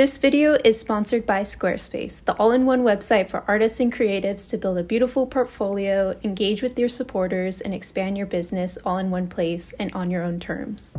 This video is sponsored by Squarespace, the all in one website for artists and creatives to build a beautiful portfolio, engage with your supporters, and expand your business all in one place and on your own terms.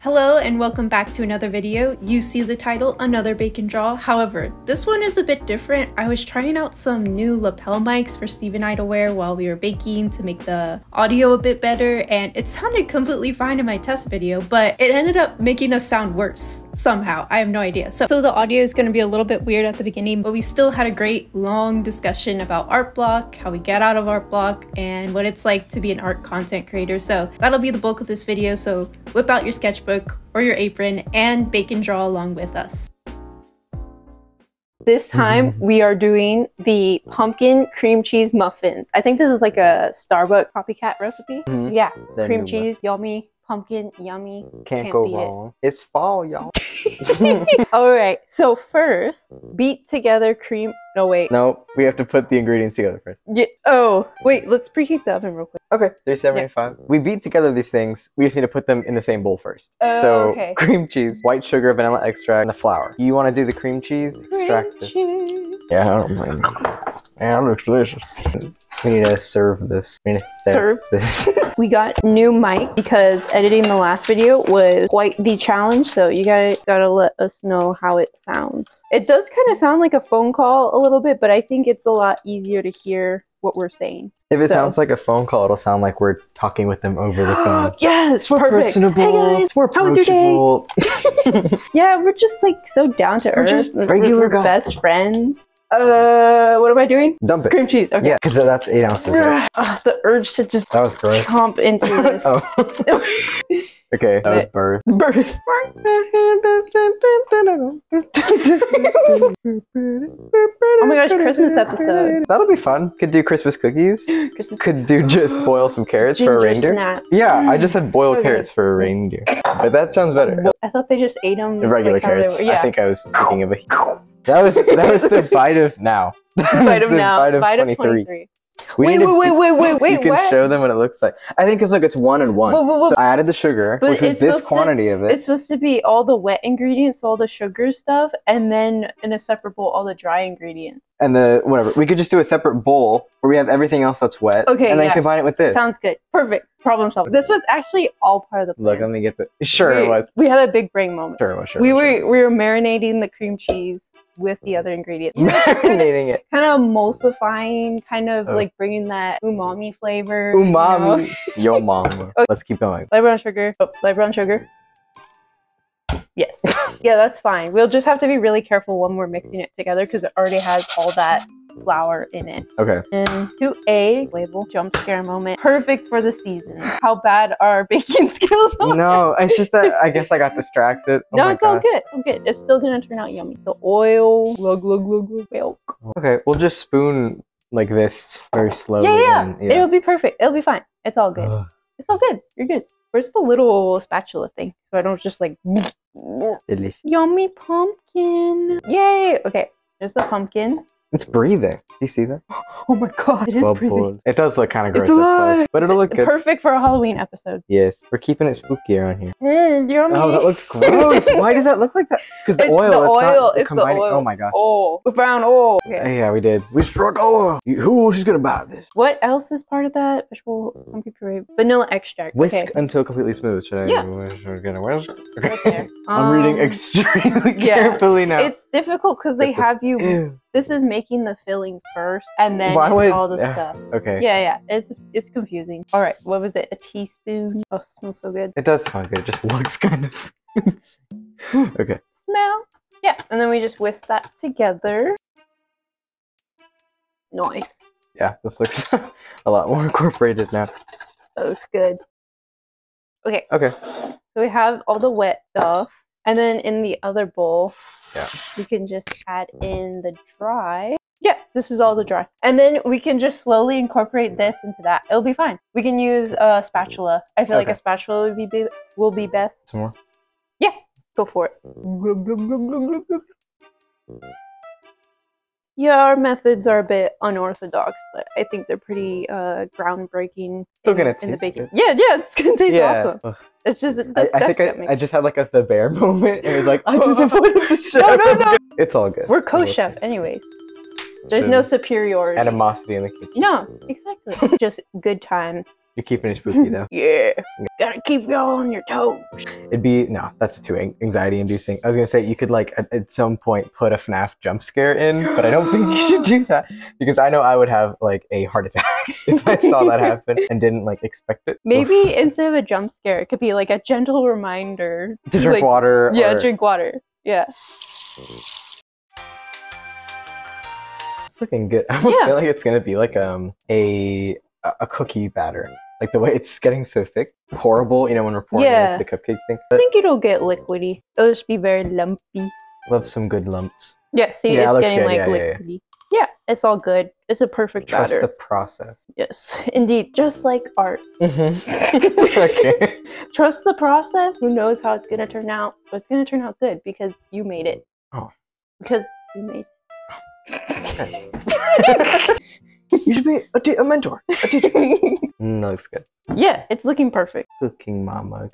Hello and welcome back to another video. You see the title, Another Bake and Draw. However, this one is a bit different. I was trying out some new lapel mics for Steve and I to wear while we were baking to make the audio a bit better and it sounded completely fine in my test video, but it ended up making us sound worse somehow. I have no idea. So, so the audio is going to be a little bit weird at the beginning, but we still had a great long discussion about art block, how we get out of art block, and what it's like to be an art content creator. So that'll be the bulk of this video. So whip out your sketchbook or your apron and bake and draw along with us. This time we are doing the pumpkin cream cheese muffins. I think this is like a Starbucks copycat recipe. Mhm. Yeah, Their cream new cheese, yummy, pumpkin, yummy. Can't, Can't go beat it. wrong. It's fall, y'all. All right, so first, beat together cream. No, wait. no, we have to put the ingredients together first. Yeah. Oh, wait, let's preheat the oven real quick. Okay, there's 75. We beat together these things. We just need to put them in the same bowl first. Oh, so okay. cream cheese, white sugar, vanilla extract, and the flour. You want to do the cream cheese? Extract Cream this. cheese. Yeah, I don't mind. Yeah, it looks delicious. We need to serve this. We Serve? this. We got new mic because editing the last video was quite the challenge. So you gotta gotta let us know how it sounds. It does kind of sound like a phone call a little bit, but I think it's a lot easier to hear what we're saying. if it So- sounds like a phone call, it'll sound like we're talking with them over the phone. yes, We're perfect. personable. Hey guys, we're how was your day? Yeah, we're just like so down to We're earth. just regular we're best friends. Uh, what am I doing? Dump it. Cream cheese. Okay. Yeah, because that's eight ounces. Right? Ugh, the urge to just That was gross. chomp into this. oh. okay, that was birth. Birth. oh my gosh, Christmas episode. That'll be fun. Could do Christmas cookies. Christmas Could do just boil some carrots for a reindeer. snap. Yeah, I Mm, just said boil so good. carrots for a reindeer. But that sounds better. I thought they just ate them. The regular like carrots. Yeah. I think I was thinking of a. That was that was the bite of now. That was Bite 'em the now. Bite of Bite of 23. 23. We Wait, wait, wait, wait, wait, wait, You can what? show them what it looks like. I think because look, it's one and one. Whoa, whoa, whoa. So I added the sugar, But which was this supposed to- quantity of it. It's supposed to be all the wet ingredients, all the sugar stuff, and then in a separate bowl, all the dry ingredients. and the whatever. We could just do a separate bowl where we have everything else that's wet. Okay, and then yeah. combine it with this. Sounds good. Perfect. Problem solved. This was actually all part of the plan. Look, let me get the. Sure, we, it was. We had a big brain moment. Sure, it was. Sure, we was, were sure we were marinating the cream cheese with the other ingredients. marinating it. kind of emulsifying, kind of Oh. like bringing that umami flavor. you know? Umami. Yo, mama. Okay. Oh. Let's keep going. Light brown sugar. Oh, light brown sugar. Yes. yeah, that's fine. We'll just have to be really careful when we're mixing it together because it already has all that flour in it. Okay. And to a label jump scare moment, perfect for the season. How bad are baking skills? are. No, it's just that I guess I got distracted. Oh no, it's all good. It's all good. It's still gonna turn out yummy. The oil, glug glug glug glug, milk. Okay, we'll just spoon like this very slowly. Yeah, and- yeah, It'll be perfect. It'll be fine. It's all good. Ugh, It's all good. You're good. Where's the little spatula thing? So I don't just like delicious. yummy pumpkin. Yay! Okay, there's the pumpkin. It's breathing. Do you see that? Oh my god, it is pretty. Bubbles. It does look kind of gross at alive. first, but it'll look good. Perfect for a Halloween episode. Yes, we're keeping it spooky around here. Mm, yummy. Oh, that looks gross. Why does that look like that? Because the It's oil. the it's not oil, it's the combining. oil. Oh my gosh. Oh, we found oil. Okay. Yeah, we did. We struck oil. You- Who is gonna buy this? What else is part of that? Puree. Vanilla extract. Whisk Okay. until completely smooth. Should I? Yeah. We're gonna whisk. Right there. I'm reading Um, extremely yeah. carefully now. It's difficult because they It was- have you. Ew. This is making the filling first, and then Why would- all the yeah. stuff. Okay. Yeah, yeah. It's it's confusing. All right, what was it? A teaspoon. Oh, smells so good. It does smell good. It just looks kind of. okay. Smell. Yeah, and then we just whisk that together. Nice. Yeah, this looks a lot more incorporated now. That looks good. Okay, Okay. so we have all the wet stuff, and then in the other bowl, Yeah. we can just add in the dry. Yeah, this is all the dry. And then we can just slowly incorporate this into that. It'll be fine. We can use a spatula. I feel like a spatula would be, be will be best. Some more. Yeah, go for it. Yeah, our methods are a bit unorthodox, but I think they're pretty uh, groundbreaking Still in, gonna in the taste baking. good. Yeah, yeah, it's gonna taste yeah. awesome. Ugh. It's just I, I think I, I just had like a the bear moment. It was like I just avoided the chef. no, no. no. It's all good. We're co-chef good. anyways. There's no superiority. animosity in the kitchen. No, exactly. just good times. You're keeping it spooky though. Yeah. Gotta keep y'all on your toes. It'd be no, that's too anxiety inducing. I was gonna say you could like at, at some point put a FNAF jump scare in, but I don't think you should do that because I know I would have like a heart attack if I saw that happen and didn't like expect it. Maybe instead of a jump scare, it could be like a gentle reminder to drink like, water. Yeah, or- drink water. Yeah. It's looking good. I almost Yeah. feel like it's gonna be like um a a cookie batter. Like the way it's getting so thick, horrible. You know when we're pouring Yeah. it into the cupcake thing. I think it'll get liquidy. It'll just be very lumpy. love some good lumps. Yeah, see, Yeah, it's looks getting good. like Yeah, liquidy. Yeah, it's all good. It's a perfect Trust batter. the process. Yes, indeed, just like art. Mm-hmm. okay. Trust the process. Who knows how it's gonna turn out? But it's gonna turn out good because you made it. Oh. Because you made. it. you should be a, a mentor, a teacher. It. Mm, that looks good. yeah, it's looking perfect. Cooking mama.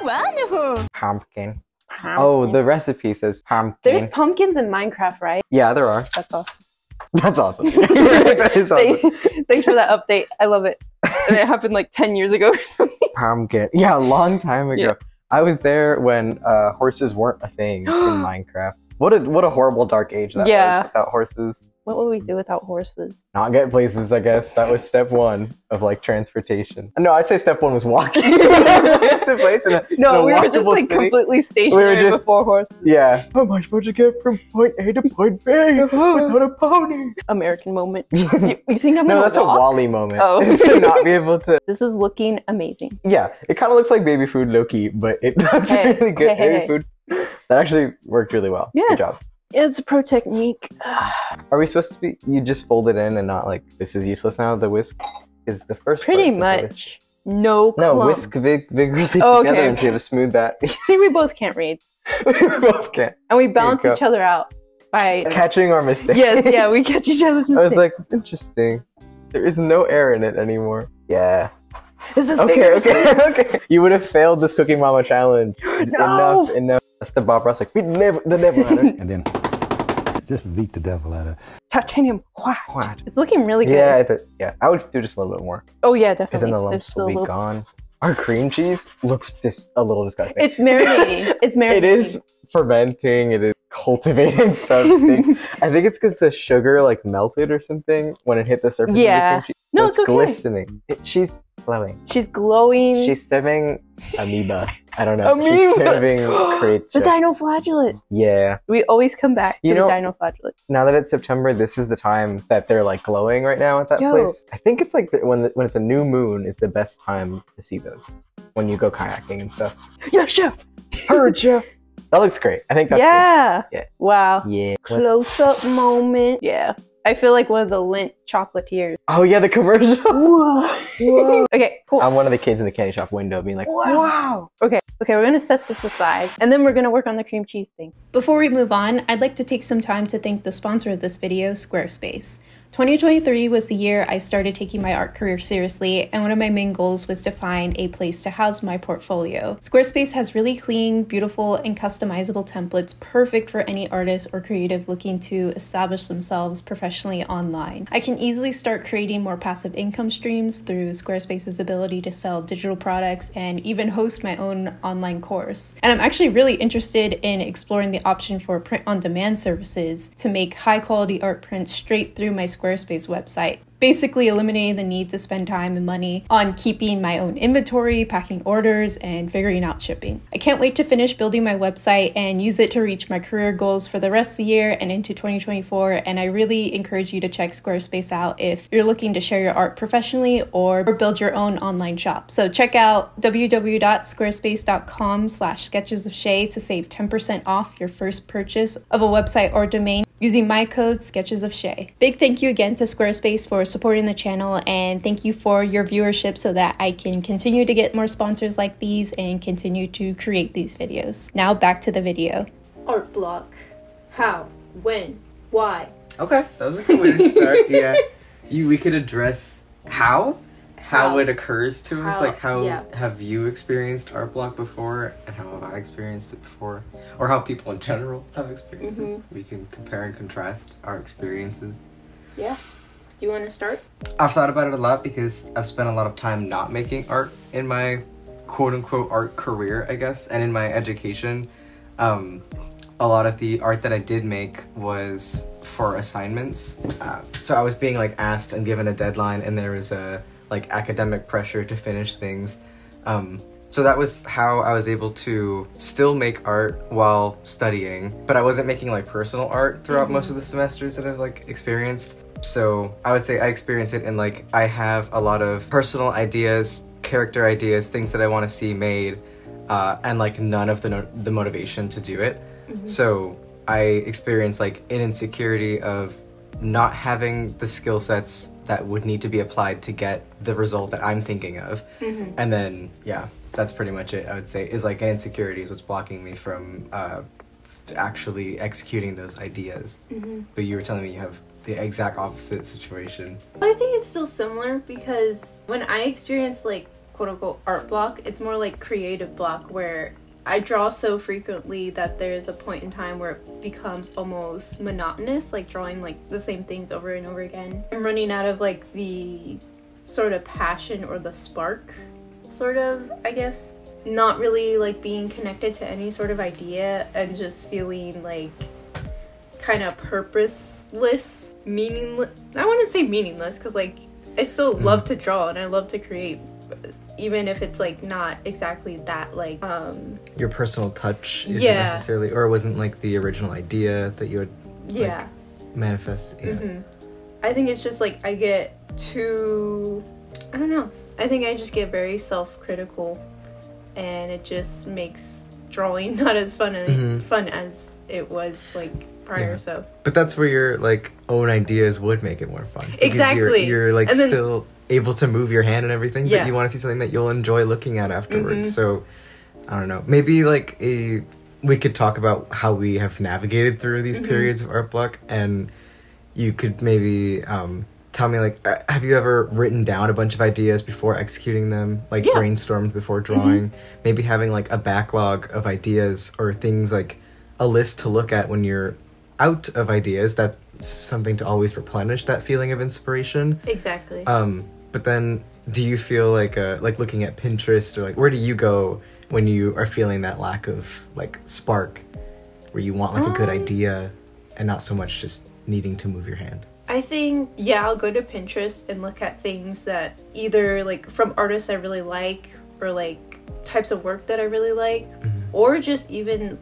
Wonderful! Pumpkin. Oh, the recipe says pumpkin. there's pumpkins in Minecraft, right? yeah, there are. That's awesome. That's awesome. that is awesome. Thanks, thanks for that update. I love it. And it happened like ten years ago. or something. Pumpkin. Yeah, a long time ago. Yeah. I was there when uh, horses weren't a thing in Minecraft. What a what a horrible dark age that Yeah. was without horses. What would we do without horses? Not get places, I guess. That was step one of like transportation. No, I'd say step one was walking place to place. In a, in No, a we were just like city. completely stationary just- before horses. Yeah. How am I supposed to get from point A to point B without a pony? American moment. You, you think I'm gonna No, that's a? WALL-E moment. Oh. to not be able to. This is looking amazing. Yeah, it kind of looks like baby food Loki, but it does Hey, really good hey, hey, baby food. That actually worked really well. Yeah. Good job. It's a pro technique. Are we supposed to be? You just fold it in and not like this is useless now. The whisk is the first. Pretty part, so the whisk- much. No No, clumps. whisk vig- vigorously Oh, together okay. and be able to smooth that. See, we both can't read. we both can't. And we balance each other out by. Catching our mistakes. yes, yeah, we catch each other's mistakes. I was like, it's interesting. There is no air in it anymore. Yeah. This is Okay, vigorous. okay, okay. You would have failed this Cooking Mama challenge. No. Enough, enough. That's the Bob Ross like, we never, the never and then just beat the devil out of Titanium. Wow. What? It's looking really good. Yeah, it, yeah. I would do just a little bit more. Oh, yeah, definitely. Because then the lumps will be little- gone. Our cream cheese looks just a little disgusting. It's marinating. It's marinating. it is fermenting. It is cultivating something. I think it's because the sugar like melted or something when it hit the surface Yeah. of the cream cheese. No, so it's it's, okay. glistening. It, she's glowing. She's glowing. She's serving amoeba. I don't know. Amoeba. She's serving the creature. dinoflagellate. yeah. We always come back to You the know- dinoflagellates. Now that it's September, this is the time that they're like glowing right now at that Yo. place. I think it's like the, when the, when it's a new moon is the best time to see those. When you go kayaking and stuff. Yeah, chef. Heard ya. That looks great. I think that's yeah. Yeah. Wow. Yeah. Close up moment. Yeah. I feel like one of the Lindt chocolatiers. Oh yeah, the commercial. Whoa. okay, cool. I'm one of the kids in the candy shop window being like, wow. Okay. Okay, we're gonna set this aside and then we're gonna work on the cream cheese thing. Before we move on, I'd like to take some time to thank the sponsor of this video, Squarespace. 2023 was the year I started taking my art career seriously, and one of my main goals was to find a place to house my portfolio. Squarespace has really clean, beautiful, and customizable templates perfect for any artist or creative looking to establish themselves professionally online. I can easily start creating more passive income streams through Squarespace's ability to sell digital products and even host my own online course. And I'm actually really interested in exploring the option for print on demand services to make high quality art prints straight through my Squarespace website. Basically, eliminating the need to spend time and money on keeping my own inventory, packing orders, and figuring out shipping. I can't wait to finish building my website and use it to reach my career goals for the rest of the year and into 2024. And I really encourage you to check Squarespace out if you're looking to share your art professionally or, or build your own online shop. So check out www.squarespace.com slash sketches of Shay to save 10% off your first purchase of a website or domain using my code sketches of Shay. Big thank you again to Squarespace for supporting the channel and thank you for your viewership so that I can continue to get more sponsors like these and continue to create these videos. Now back to the video. Art block. How? When? Why? Okay, that was a good way to start. yeah, you we could address how how, How. it occurs to us. Like how yeah. have you experienced art block before, and how have I experienced it before, or how people in general have experienced Mhm. it. We can compare and contrast our experiences. Yeah. Do you want to start? I've thought about it a lot because I've spent a lot of time not making art in my quote unquote art career, I guess, and in my education. Um, a lot of the art that I did make was for assignments. Uh, so I was being like asked and given a deadline, and there was a like academic pressure to finish things. Um, so that was how I was able to still make art while studying, but I wasn't making like personal art throughout most of the semesters that I've like experienced. So I would say I experience it in like I have a lot of personal ideas, character ideas, things that I want to see made, uh, and like none of the no- the motivation to do it. So I experience like an insecurity of not having the skill sets that would need to be applied to get the result that I'm thinking of. And then yeah, that's pretty much it. I would say is like an insecurity is what's blocking me from uh, actually executing those ideas. But you were telling me you have the exact opposite situation. I think it's still similar because when I experience like quote unquote art block, it's more like creative block where I draw so frequently that there's a point in time where it becomes almost monotonous, like drawing like the same things over and over again. I'm running out of like the sort of passion or the spark, sort of, I guess. Not really like being connected to any sort of idea and just feeling like kind of purposeless, meaningless. I wouldn't say meaningless because like I still love mm. to draw and I love to create, even if it's like not exactly that like um Your personal touch isn't Yeah. necessarily, or it wasn't like the original idea that you would yeah. manifest. Yeah. hmm I think it's just like I get too. I don't know. I think I just get very self-critical, and it just makes drawing not as fun as Mhm. fun as it was like prior. Yeah. So But that's where your like own ideas would make it more fun. Exactly. You're, you're like then- still able to move your hand and everything, Yeah. but you want to see something that you'll enjoy looking at afterwards. Mhm. So I don't know. Maybe like a we could talk about how we have navigated through these Mhm. periods of art block and you could maybe um tell me like uh, have you ever written down a bunch of ideas before executing them like Yeah. Mm-hmm. brainstormed before drawing maybe having like a backlog of ideas or things like a list to look at when you're out of ideas that's something to always replenish that feeling of inspiration exactly. um but then do you feel like uh like looking at pinterest or like where do you go when you are feeling that lack of like spark? Where you want like a good Um, idea and not so much just needing to move your hand? I think yeah, I'll go to Pinterest and look at things that either like from artists I really like or like types of work that I really like or just even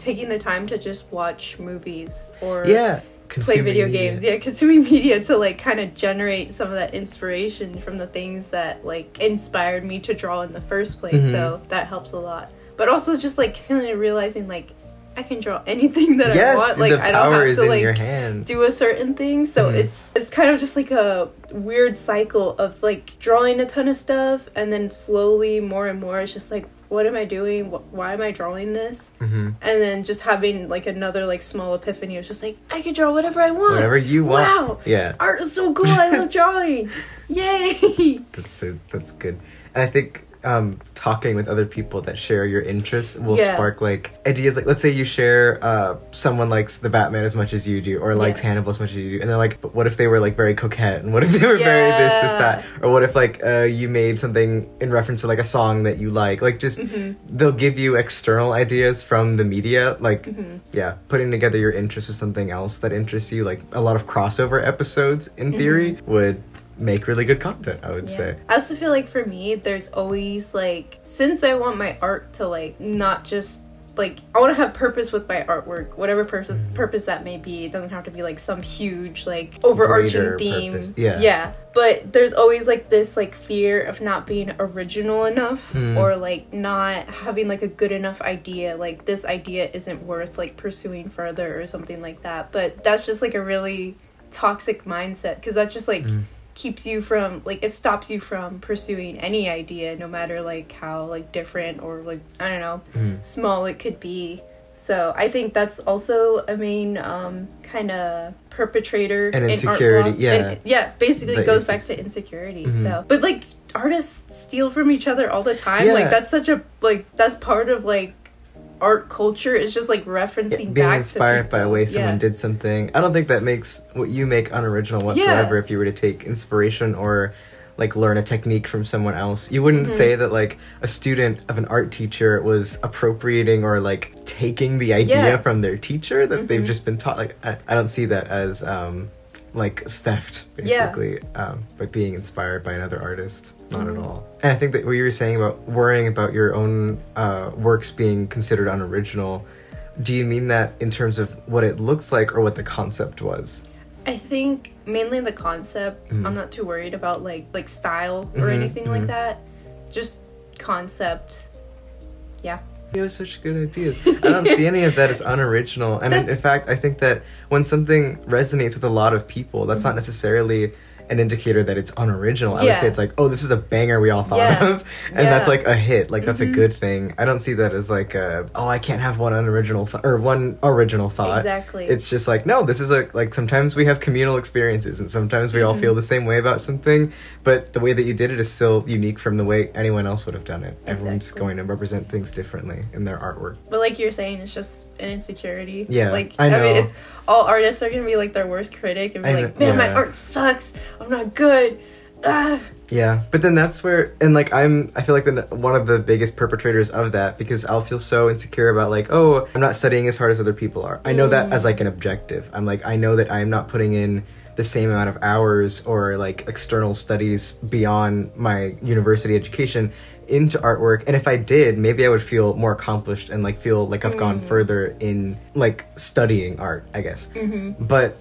taking the time to just watch movies or yeah play video media. games. Yeah, consuming media to like kind of generate some of that inspiration from the things that like inspired me to draw in the first place. Mhm. So that helps a lot. But also just like continually realizing like I can draw anything that yes I want. Like I don't have to like your hand do a certain thing so Mhm. it's it's kind of just like a weird cycle of like drawing a ton of stuff and then slowly more and more it's just like what am i doing? Wh- why am i drawing this? Hmm and then just having like another like small epiphany of just like i can draw whatever i want. Whatever you want. Wow. Yeah. Art is so cool. I love drawing. Yay. That's so, that's good. And I think um, talking with other people that share your interests will Yeah. spark like ideas. Like, let's say you share uh, someone likes the Batman as much as you do, or likes Yeah. Hannibal as much as you do, and they're like, but what if they were like very coquette, and what if they were very this, this, that, or what if like uh, you made something in reference to like a song that you like, like just they'll give you external ideas from the media, like yeah, putting together your interest with something else that interests you, like a lot of crossover episodes in theory would make really good content. I would Yeah. say. I also feel like for me, there's always like, since I want my art to like not just like, I want to have purpose with my artwork, whatever purpose Mm-hmm. purpose that may be. It doesn't have to be like some huge like overarching Greater theme. purpose, yeah. yeah. But there's always like this like fear of not being original enough Hmm. or like not having like a good enough idea. Like this idea isn't worth like pursuing further or something like that. But that's just like a really toxic mindset because that's just like Mm. Keeps you from like it stops you from pursuing any idea no matter like how like different or like i don't know Mhm. small it could be So I think that's also a main um, kind of perpetrator And in art insecurity, block. yeah. And, yeah. Basically, goes back to insecurity. Mhm. So, but like artists steal from each other all the time. Yeah. Like that's such a like that's part of like art culture. is just like referencing being back inspired by a way someone yeah. did something. I don't think that makes what you make unoriginal whatsoever. If you were to take inspiration or like learn a technique from someone else, you wouldn't Mm-hmm. say that like a student of an art teacher was appropriating or like taking the idea Yeah. from their teacher that they've Mhm. just been taught. Like I, I don't see that as um like theft Yeah. basically um, by being inspired by another artist not Mm-hmm. at all and i think that what you were saying about worrying about your own uh, works being considered unoriginal do you mean that in terms of what it looks like or what the concept was I think mainly the concept. Mhm. I'm not too worried about like like style or Mhm, anything mhm. like that. Just concept. Yeah. You have such good ideas. I don't see any of that as unoriginal. And in, in fact i think that when something resonates with a lot of people that's not necessarily an indicator that it's unoriginal i would say it's like oh this is a banger we all thought Yeah. of and that's like a hit like that's a Mhm. good thing i don't see that as like a, oh i can't have one unoriginal th- or one original thought Exactly. it's just like no this is a like sometimes we have communal experiences and sometimes we all Mm-hmm. feel the same way about something but the way that you did it is still unique from the way anyone else would have done it everyone's Exactly. going to represent things differently in their artwork But like you're saying, it's just an insecurity. Yeah, Like I I, mean, it's all artists are gonna be like their worst critic and be I know- like, "Man, my art sucks. I'm not good." Ah. Yeah, but then that's where, and like I'm, I feel like the one of the biggest perpetrators of that because I'll feel so insecure about like, oh, I'm not studying as hard as other people are. I know that as like an objective. I'm like, I know that I'm not putting in the same amount of hours or like external studies beyond my university education into artwork and if i did maybe i would feel more accomplished and like feel like i've gone further in like studying art i guess but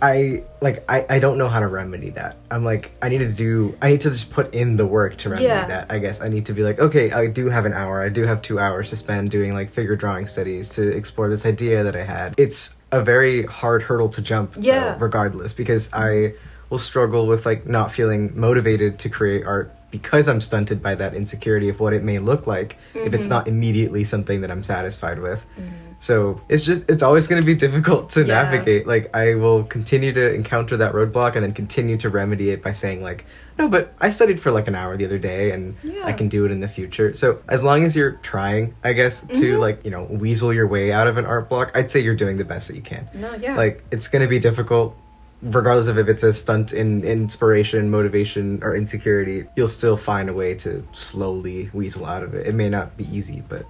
I like I, I don't know how to remedy that. I'm like I need to do I need to just put in the work to remedy Yeah. that. I guess I need to be like okay I do have an hour I do have two hours to spend doing like figure drawing studies to explore this idea that I had. It's a very hard hurdle to jump though, Yeah. regardless because I will struggle with like not feeling motivated to create art because I'm stunted by that insecurity of what it may look like if it's mm-hmm. not immediately something that I'm satisfied with. Mm-hmm. So it's just it's always going to be difficult to Yeah. navigate. Like I will continue to encounter that roadblock and then continue to remedy it by saying like, no, but I studied for like an hour the other day and I can do it in the future. So as long as you're trying, I guess, to Mm-hmm. like you know weasel your way out of an art block, I'd say you're doing the best that you can. No, yeah. Like it's going to be difficult. Regardless of if it's a stunt in inspiration, motivation, or insecurity, you'll still find a way to slowly weasel out of it. It may not be easy, but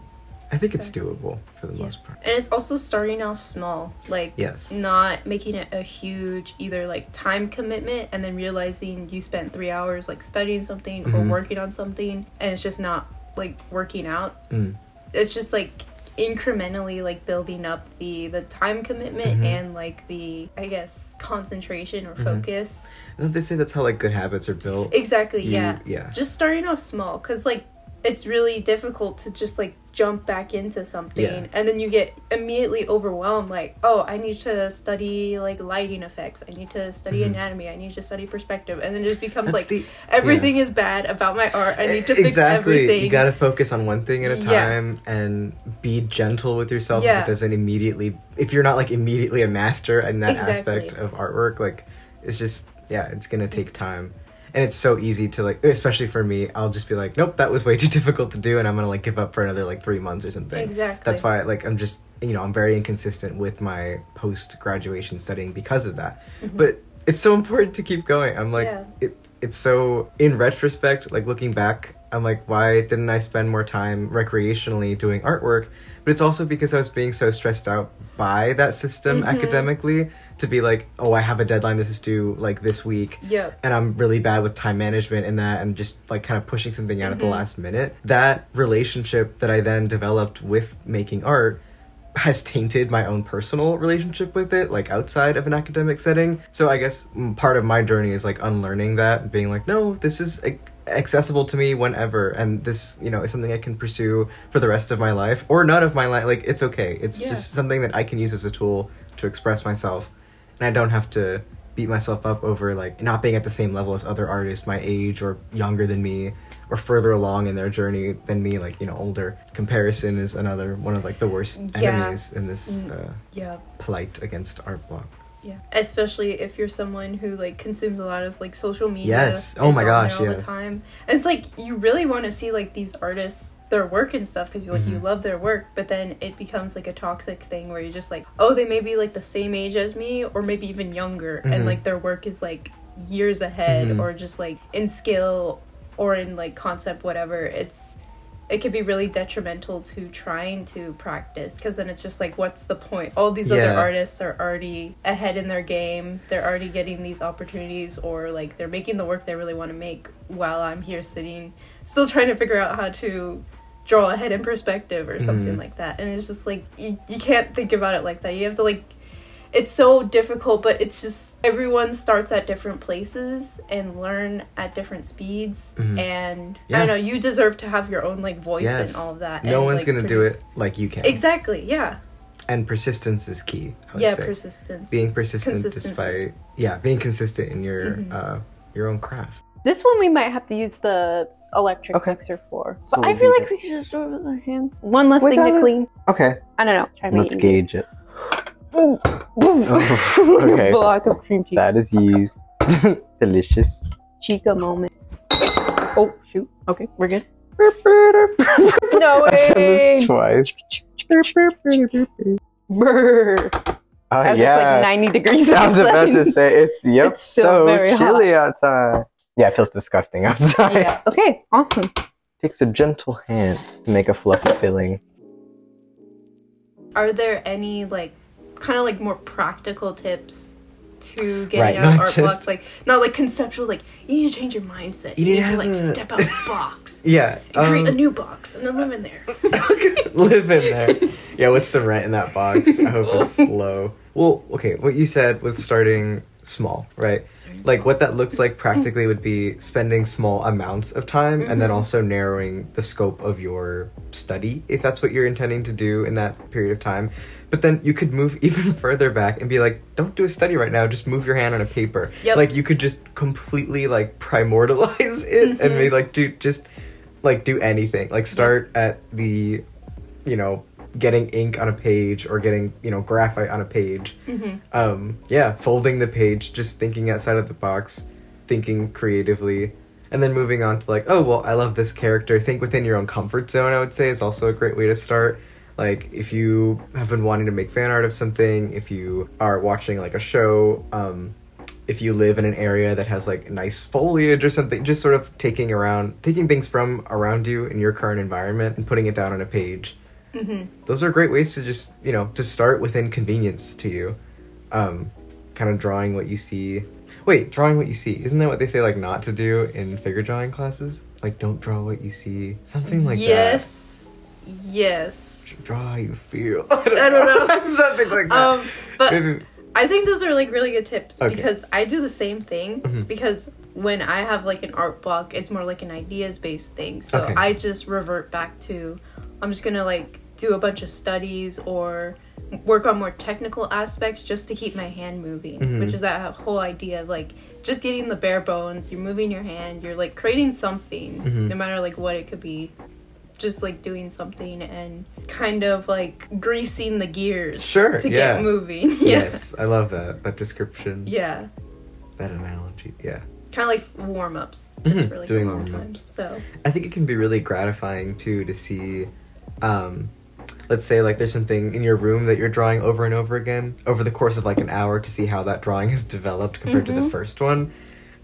I think it's doable for the Yeah. most part. and it's also starting off small, like Yes. not making it a huge either like time commitment and then realizing you spent three hours like studying something or Mhm. working on something and it's just not like working out. Mm. It's just like incrementally like building up the the time commitment Mhm. and like the I guess concentration or Mhm. focus. Don't they say that's how like good habits are built? Exactly, You- yeah. yeah. Just starting off small cuz like it's really difficult to just like jump back into something Yeah. and then you get immediately overwhelmed like oh i need to study like lighting effects i need to study Mhm. anatomy i need to study perspective and then it just becomes That's like the- everything is bad about my art i need to fix exactly. everything You gotta focus on one thing at a Yeah. time and be gentle with yourself Yeah. if it doesn't immediately if you're not like immediately a master in that Exactly. aspect of artwork, like it's just yeah, it's gonna take time. And it's so easy to like especially for me, I'll just be like, Nope, that was way too difficult to do and I'm gonna like give up for another like three months or something. Exactly. That's why like I'm just you know, I'm very inconsistent with my post graduation studying because of that. But it's so important to keep going. I'm like Mm-hmm. Yeah. it it's so in retrospect, like looking back, I'm like, why didn't I spend more time recreationally doing artwork? But it's also because I was being so stressed out by that system Mhm. academically to be like, oh, I have a deadline. This is due like this week. Yep. And I'm really bad with time management and that, and just like kind of pushing something out at the Mhm. last minute. That relationship that I then developed with making art has tainted my own personal relationship with it, like outside of an academic setting. So I guess part of my journey is like unlearning that, being like, no, this is ac- accessible to me whenever, and this, you know, is something I can pursue for the rest of my life or none of my life. Like, it's okay. It's Yeah. just something that I can use as a tool to express myself, and I don't have to beat myself up over like not being at the same level as other artists my age or younger than me or further along in their journey than me, like you know, older. Comparison is another one of like the worst Yeah. enemies in this Mm. uh, Yeah. plight against art block. Yeah. Especially if you're someone who like consumes a lot of like social media. Yes. Oh my gosh, all yes. the time. It's like you really want to see like these artists their work and stuff because you like you Mhm. love their work, but then it becomes like a toxic thing where you're just like, oh, they may be like the same age as me or maybe even younger, Mhm. and like their work is like years ahead Mhm. or just like in skill or in like concept, whatever. It's it could be really detrimental to trying to practice because then it's just like what's the point? All these other artists are already ahead in their game. They're already getting these opportunities or like they're making the work they really want to make while i'm here sitting still trying to figure out how to draw a head in perspective or something Mhm. like that. And it's just like you, you can't think about it like that. You have to like it's so difficult but it's just everyone starts at different places and learn at different speeds Mhm. and i Yeah. don't know you deserve to have your own like voice Yes. and all of that No and, one's like, gonna do it like you can. exactly yeah And persistence is key. I would yeah say. persistence being persistent despite yeah being consistent in your Mhm. uh your own craft. This one we might have to use the electric Okay. mixer for. So But I we'll feel do like we could just do it with our hands. One less We thing got to it. clean. Okay, I don't know. Try let's making gauge it. Boom. Boom. Oh, okay. Block of cream cheese. That is used. Delicious. Chica moment. Oh shoot. Okay, we're good. I've done this Snowing. twice. Brr. Oh As yeah. it's like 90 degrees outside. I was about to say it's yep It's so very hot. chilly outside. Yeah, it feels disgusting outside. yeah. Okay. Awesome. Takes a gentle hand to make a fluffy filling. are there any like kind of like more practical tips to Right, getting out of art just- blocks like not like conceptual like you need to change your mindset You you, need to need to have like a- step out of the box Yeah. and create a um, new box and then live in there live in there. Yeah, what's the rent in that box? I hope it's low. Well, okay, what you said with starting small, right? Starting Like small. what that looks like practically would be spending small amounts of time and then Mhm. also narrowing the scope of your study if that's what you're intending to do in that period of time. But then you could move even further back and be like, don't do a study right now, just move your hand on a paper. Yep. Like you could just completely like primordialize it and be Mhm. like, dude, just like do anything. Like start at the, you know, getting ink on a page or getting, you know, graphite on a page. Mhm. Um, yeah, folding the page, just thinking outside of the box, thinking creatively. And then moving on to like, oh well, I love this character. Think within your own comfort zone. I would say is also a great way to start. Like if you have been wanting to make fan art of something, if you are watching like a show, um, if you live in an area that has like nice foliage or something, just sort of taking around, taking things from around you in your current environment and putting it down on a page. Mhm. Those are great ways to just you know to start within convenience to you, um, kind of drawing what you see. Wait, drawing what you see. Isn't that what they say like not to do in figure drawing classes? Like don't draw what you see. Something like that. yes yes Draw how you feel. I don't know. Something like that. um but I think those are like really good tips Okay. because I do the same thing Mhm. because when I have like an art block, it's more like an ideas based thing. So Okay. I just revert back to I'm just gonna like do a bunch of studies or work on more technical aspects just to keep my hand moving, Mhm. which is that whole idea of like just getting the bare bones. You're moving your hand. You're like creating something, Mhm. no matter like what it could be. Just like doing something and kind of like greasing the gears Sure, to yeah. get moving. yeah. Yes, I love that that description. Yeah. That analogy. Yeah. Kind of like warm ups, just Mhm, for like doing warm-ups. time. So, I think it can be really gratifying too to see um let's say like there's something in your room that you're drawing over and over again over the course of like an hour to see how that drawing has developed compared to the Mhm. first one.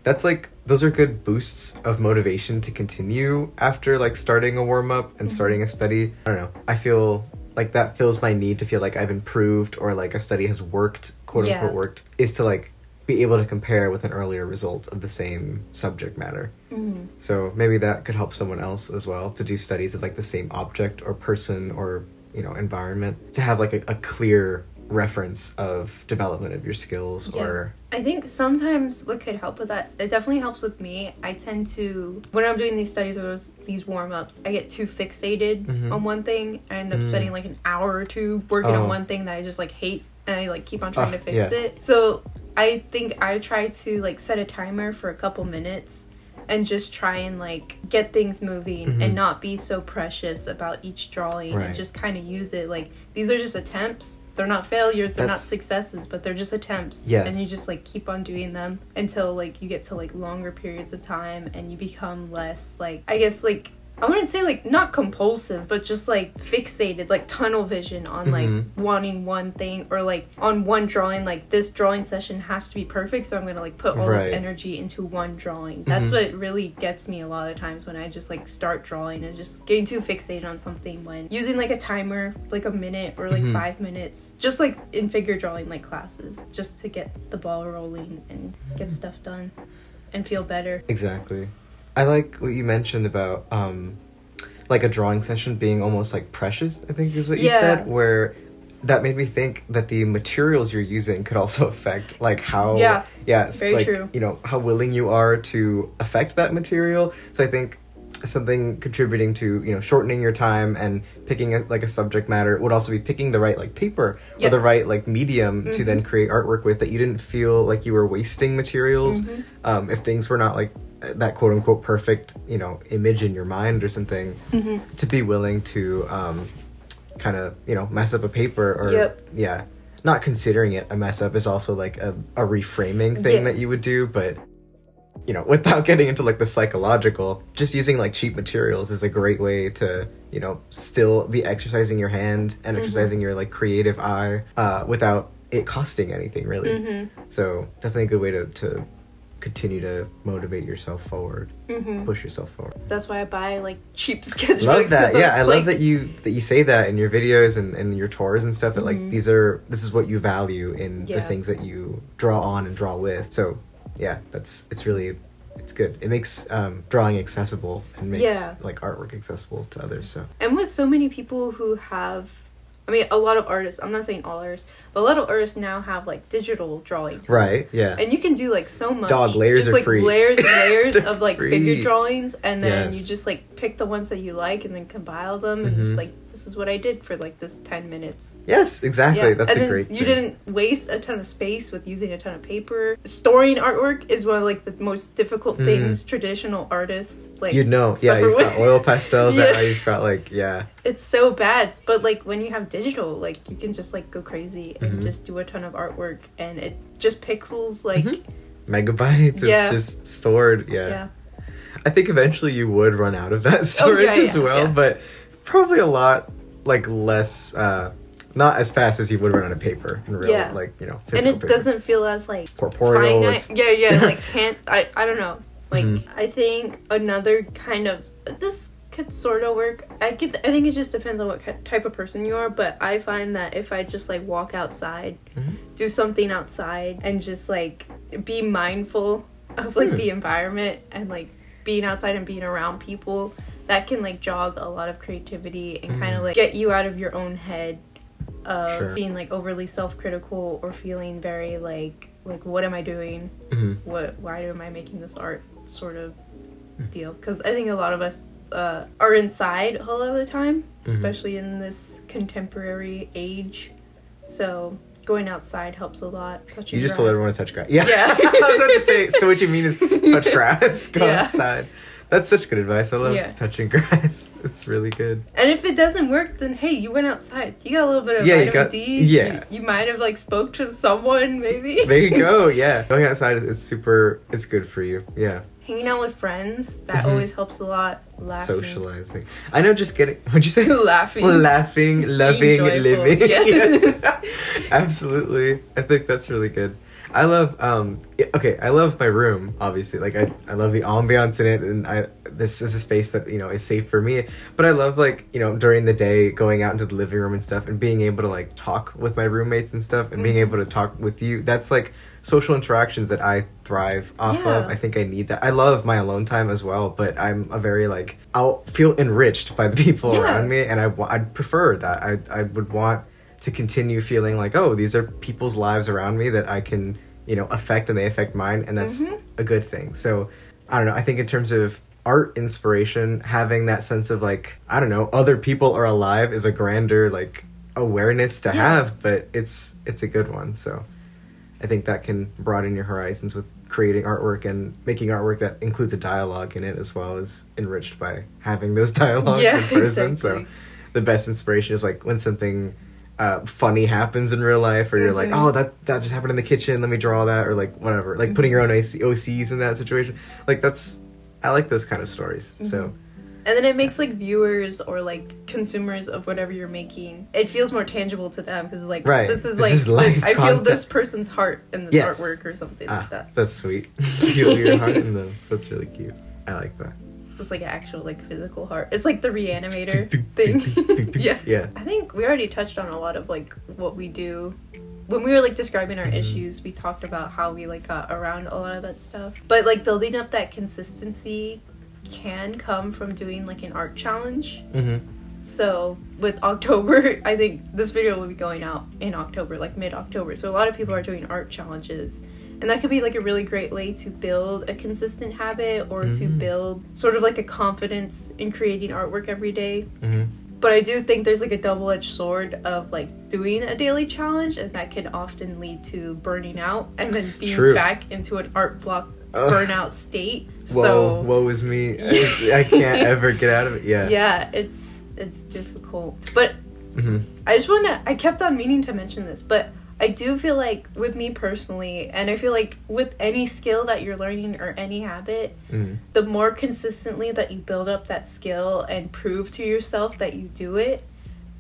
That's like those are good boosts of motivation to continue after like starting a warm up and Mm-hmm. starting a study. I don't know. I feel like that fills my need to feel like I've improved or like a study has worked, quote Yeah. unquote worked, is to like be able to compare with an earlier result of the same subject matter. mm, So maybe that could help someone else as well to do studies of like the same object or person or you know environment to have like a, a clear reference of development of your skills Yeah. or I think sometimes what could help with that, it definitely helps with me. I tend to, when I'm doing these studies or those- these warm ups, I get too fixated Mhm. on one thing. I end up Mm. spending like an hour or two working Oh. on one thing that I just like hate and I like keep on trying Ah, to fix yeah. it. So I think I try to like set a timer for a couple minutes and just try and like get things moving Mhm. and not be so precious about each drawing Right. and just kind of use it like these are just attempts they're not failures they're not successes but they're just attempts Yes. and you just like keep on doing them until like you get to like longer periods of time and you become less like i guess like I wouldn't say like not compulsive, but just like fixated, like tunnel vision on like Mhm. wanting one thing or like on one drawing. Like this drawing session has to be perfect, so I'm gonna like put all Right. this energy into one drawing. That's Mhm. what really gets me a lot of times when I just like start drawing and just getting too fixated on something. When using like a timer, like a minute or like Mhm. five minutes, just like in figure drawing like classes, just to get the ball rolling and get stuff done and feel better. Exactly. I like what you mentioned about um like a drawing session being almost like precious, I think is what you said, where that made me think that the materials you're using could also affect like how Yeah. yeah Very like true. you know how willing you are to affect that material. So I think something contributing to you know shortening your time and picking a, like a subject matter would also be picking the right like paper Yeah. or the right like medium to Mm-hmm. then create artwork with that you didn't feel like you were wasting materials Mm-hmm. um, if things were not like that quote unquote perfect you know image in your mind or something Mm-hmm. to be willing to um, kind of you know mess up a paper or Yep. yeah not considering it a mess up is also like a, a reframing thing that you would do but you know without getting into like the psychological just using like cheap materials is a great way to you know still be exercising your hand Mm-hmm. and exercising your like creative eye uh, without it costing anything really Mm-hmm. so definitely a good way to, to continue to motivate yourself forward Mm-hmm. push yourself forward That's why I buy like cheap sketchbooks. love that, yeah i love like- that you that you say that in your videos and, and your tours and stuff that like Mhm. these are this is what you value in the things that you draw on and draw with so yeah that's it's really it's good it makes um, drawing accessible and makes Yeah. like artwork accessible to others so And with so many people who have, I mean, a lot of artists. I'm not saying all artists, but a lot of artists now have like digital drawing tools. right yeah And you can do like so much. Dog, layers just are like free. layers and layers of like free. figure drawings, and then Yes. you just like pick the ones that you like, and then compile them, and just Mhm. like this is what I did for like this ten minutes. yes exactly Yeah, that's and a great you thing. didn't waste a ton of space with using a ton of paper. Storing artwork is one of like the most difficult Mhm. things traditional artists like. you'd know yeah you've with. got oil pastels Yeah. yeah. you've got like yeah it's so bad but like when you have digital like you can just like go crazy and Mhm. just do a ton of artwork and it just pixels like Mhm. megabytes Yeah. it's just stored yeah. I think eventually you would run out of that storage Oh, yeah, as yeah, well, yeah. but probably a lot like less uh not as fast as you would run on a paper in real Yeah. like, you know, and it paper. doesn't feel as like corporeal. finite yeah yeah like tan I, I don't know like Mhm. i think another kind of this could sort of work i could i think it just depends on what type of person you are but i find that if i just like walk outside Mhm. do something outside and just like be mindful of like Hmm. the environment and like being outside and being around people that can like jog a lot of creativity and kind of like get you out of your own head of. Sure. being like overly self-critical or feeling very like like what am i doing Mhm. what why am i making this art sort of Hmm. deal because i think a lot of us uh, are inside a lot of the time Mm-hmm. especially in this contemporary age so going outside helps a lot touching You just told grass. everyone to touch grass. Yeah. Yeah. I was about to say, so what you mean is touch grass, go Yeah. outside. That's such good advice. I love Yeah. touching grass. It's really good. and if it doesn't work then hey you went outside you got a little bit of Yeah, you vitamin got- d yeah. you, you might have like spoke to someone maybe There you go. Yeah. Going outside is, is super it's good for you. Yeah. hanging out with friends that Mhm. always helps a lot laughing Socializing. I know just getting what'd you say? laughing laughing, loving, living. yes. Yes. Absolutely. I think that's really good. I love um okay, I love my room, obviously. Like I, I love the ambiance in it and I this is a space that, you know, is safe for me. But I love like, you know, during the day going out into the living room and stuff and being able to like talk with my roommates and stuff and being Mm-hmm. able to talk with you. That's like social interactions that I thrive off Yeah. of. I think I need that. I love my alone time as well, but I'm a very like I'll feel enriched by the people Yeah. around me, and I I'd prefer that. I I would want to continue feeling like oh these are people's lives around me that I can you know affect and they affect mine, and that's Mhm. a good thing. So I don't know. I think in terms of art inspiration, having that sense of like I don't know other people are alive is a grander like awareness to Yeah. have, but it's it's a good one. So. I think that can broaden your horizons with creating artwork and making artwork that includes a dialogue in it as well is enriched by having those dialogues Yeah, in person. exactly. So the best inspiration is like when something uh, funny happens in real life, or you're like, Mhm. oh, that that just happened in the kitchen. Let me draw that, or like whatever. Like putting your own OCs in that situation. Like that's I like those kind of stories. So And then it makes like viewers or like consumers of whatever you're making, it feels more tangible to them because like Right. this is This like is live I feel this person's heart in this Yes. artwork or something ah, like that. that's sweet. Feel your heart in them. That's really cute. I like that. It's like an actual like physical heart. It's like the reanimator thing. yeah. Yeah. I think we already touched on a lot of like what we do. When we were like describing Mm-hmm. our issues, we talked about how we like got around a lot of that stuff. But like building up that consistency can come from doing like an art challenge. Mm-hmm. So with October, I think this video will be going out in October, like mid October. So a lot of people are doing art challenges. And that could be like a really great way to build a consistent habit or to Mhm. build sort of like a confidence in creating artwork every day. Mm-hmm. But I do think there's like a double edged sword of like doing a daily challenge, and that can often lead to burning out and then being True. back into an art block Ugh. burnout state. Whoa, so woe is me. I, I can't ever get out of it. Yeah. yeah, it's it's difficult. But Mm-hmm. I just want to. I kept on meaning to mention this, but I do feel like with me personally, and I feel like with any skill that you're learning or any habit, Mm-hmm. the more consistently that you build up that skill and prove to yourself that you do it,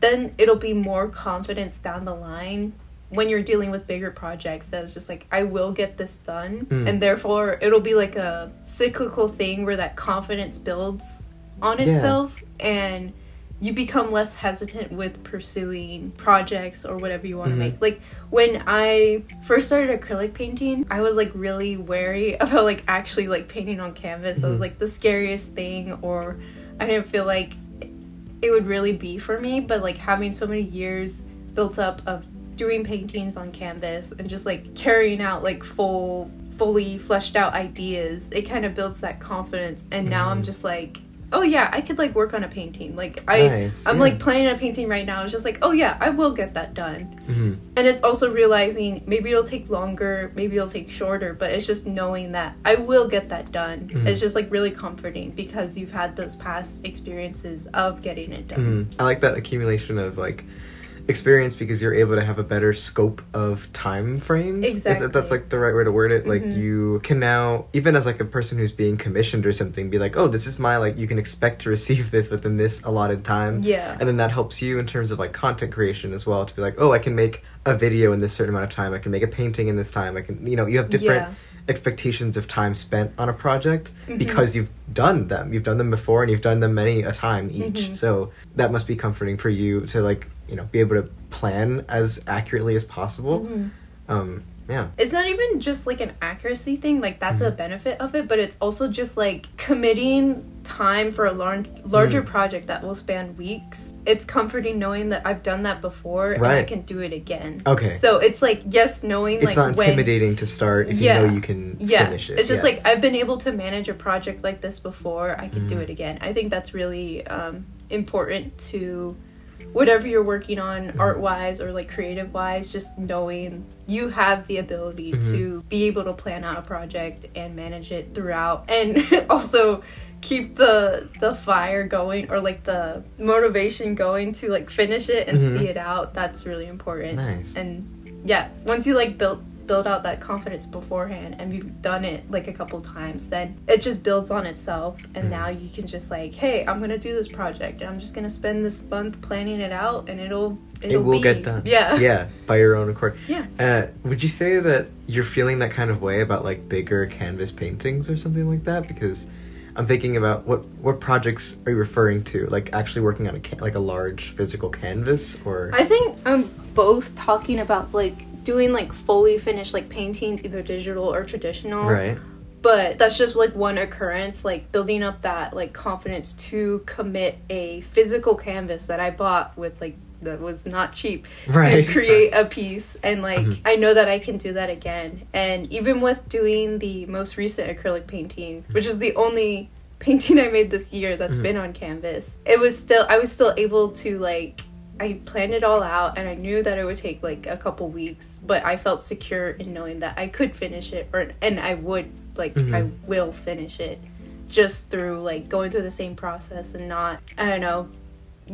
then it'll be more confidence down the line when you're dealing with bigger projects that it's just like I will get this done Mm. and therefore it'll be like a cyclical thing where that confidence builds on Yeah. itself and you become less hesitant with pursuing projects or whatever you want to Mhm. make. Like when I first started acrylic painting, I was like really wary about like actually like painting on canvas. That was Mhm. like the scariest thing or I didn't feel like it would really be for me, but like having so many years built up of doing paintings on canvas and just like carrying out like full fully fleshed out ideas, it kind of builds that confidence and now I'm Mhm. just like oh yeah, I could like work on a painting. Like I Nice, I'm yeah. like planning a painting right now. It's just like, oh yeah, I will get that done. Mm-hmm. And it's also realizing maybe it'll take longer, maybe it'll take shorter, but it's just knowing that I will get that done. Mhm. It's just like really comforting because you've had those past experiences of getting it done. Mm, I like that accumulation of like experience because you're able to have a better scope of time frames. Exactly. that's like the right way to word it. Like Mhm. you can now, even as like a person who's being commissioned or something, be like, oh, this is my like you can expect to receive this within this allotted time. Yeah. And then that helps you in terms of like content creation as well to be like, oh, I can make a video in this certain amount of time. I can make a painting in this time. I can, you know, you have different Yeah. Expectations of time spent on a project Mhm. because you've done them. You've done them before and you've done them many a time each. Mhm. So that must be comforting for you to like, you know, be able to plan as accurately as possible. Mhm. Um, yeah. It's not even just like an accuracy thing, like that's a Mhm. benefit of it, but it's also just like committing time for a large, larger Mm. project that will span weeks. It's comforting knowing that I've done that before and I can do it again. Okay. So it's like yes, knowing It's like not when intimidating to start if Yeah. you know you can yeah, finish it. it's just Yeah. like I've been able to manage a project like this before. I can do Mhm. it again. I think that's really um, important to whatever you're working on, Mm-hmm. art wise or like creative wise. Just knowing you have the ability Mhm. to be able to plan out a project and manage it throughout, and also keep the the fire going or like the motivation going to like finish it and Mhm. see it out. That's really important Nice. and yeah once you like build build out that confidence beforehand and you've done it like a couple times then it just builds on itself and Mhm. now you can just like hey i'm gonna do this project and i'm just gonna spend this month planning it out and it'll it'll it will be, get done. yeah Yeah, by your own accord. yeah Uh, would you say that you're feeling that kind of way about like bigger canvas paintings or something like that? Because I'm thinking about what what projects are you referring to? Like actually working on a ca- like a large physical canvas or i think i'm both talking about like doing like fully finished like paintings either digital or traditional right? but that's just like one occurrence like building up that like confidence to commit a physical canvas that i bought with like that was not cheap Right. to create a piece and like Mhm. i know that i can do that again and even with doing the most recent acrylic painting which is the only painting i made this year that's Mhm. been on canvas it was still i was still able to like I planned it all out and I knew that it would take like a couple weeks, but I felt secure in knowing that I could finish it or and I would like Mm-hmm. I will finish it just through like going through the same process and not I don't know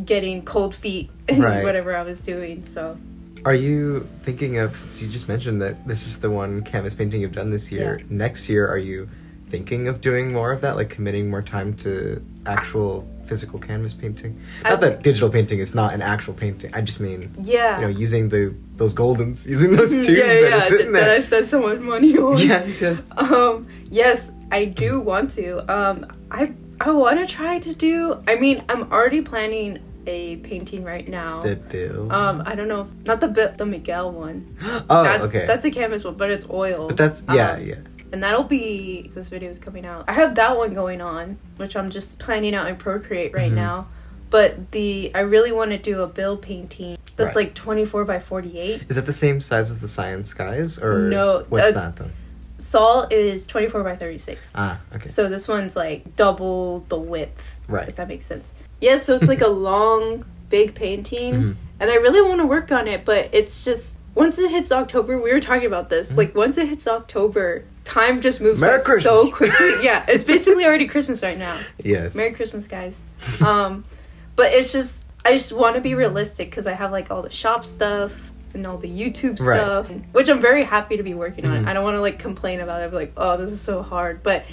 getting cold feet in Right. whatever I was doing. So Are you thinking of since you just mentioned that this is the one canvas painting you've done this year? Yeah. Next year, are you thinking of doing more of that, like committing more time to actual physical canvas painting? I- Not that digital painting is not an actual painting. I just mean yeah. you know using the those goldens, using those tubes yeah, that yeah, are sitting that I spent so much money on. yes, yes. Um, yes, I do want to. Um, I I want to try to do. I mean, I'm already planning a painting right now. The bill. um, I don't know, if, not the Bi- the Miguel one. oh, that's okay. that's a canvas one, but it's oil. but that's yeah, Um, yeah. And that'll be this video is coming out. I have that one going on, which I'm just planning out in Procreate right Mhm. now. But the I really want to do a bill painting that's Right. like 24 by 48. Is that the same size as the Science Guys or No, What's uh, that then? Saul is 24 by 36. Ah, okay. So this one's like double the width, Right. if that makes sense. Yeah, so it's like a long, big painting, Mhm. and I really want to work on it, but it's just once it hits October, we were talking about this. Like once it hits October, time just moves Mm-hmm. Merry by so quickly. yeah, it's basically already Christmas right now. Yes. Merry Christmas, guys. Um, but it's just I just want to be realistic because I have like all the shop stuff and all the YouTube Right. stuff, which I'm very happy to be working on. Mhm. I don't want to like complain about it, like, oh, this is so hard. But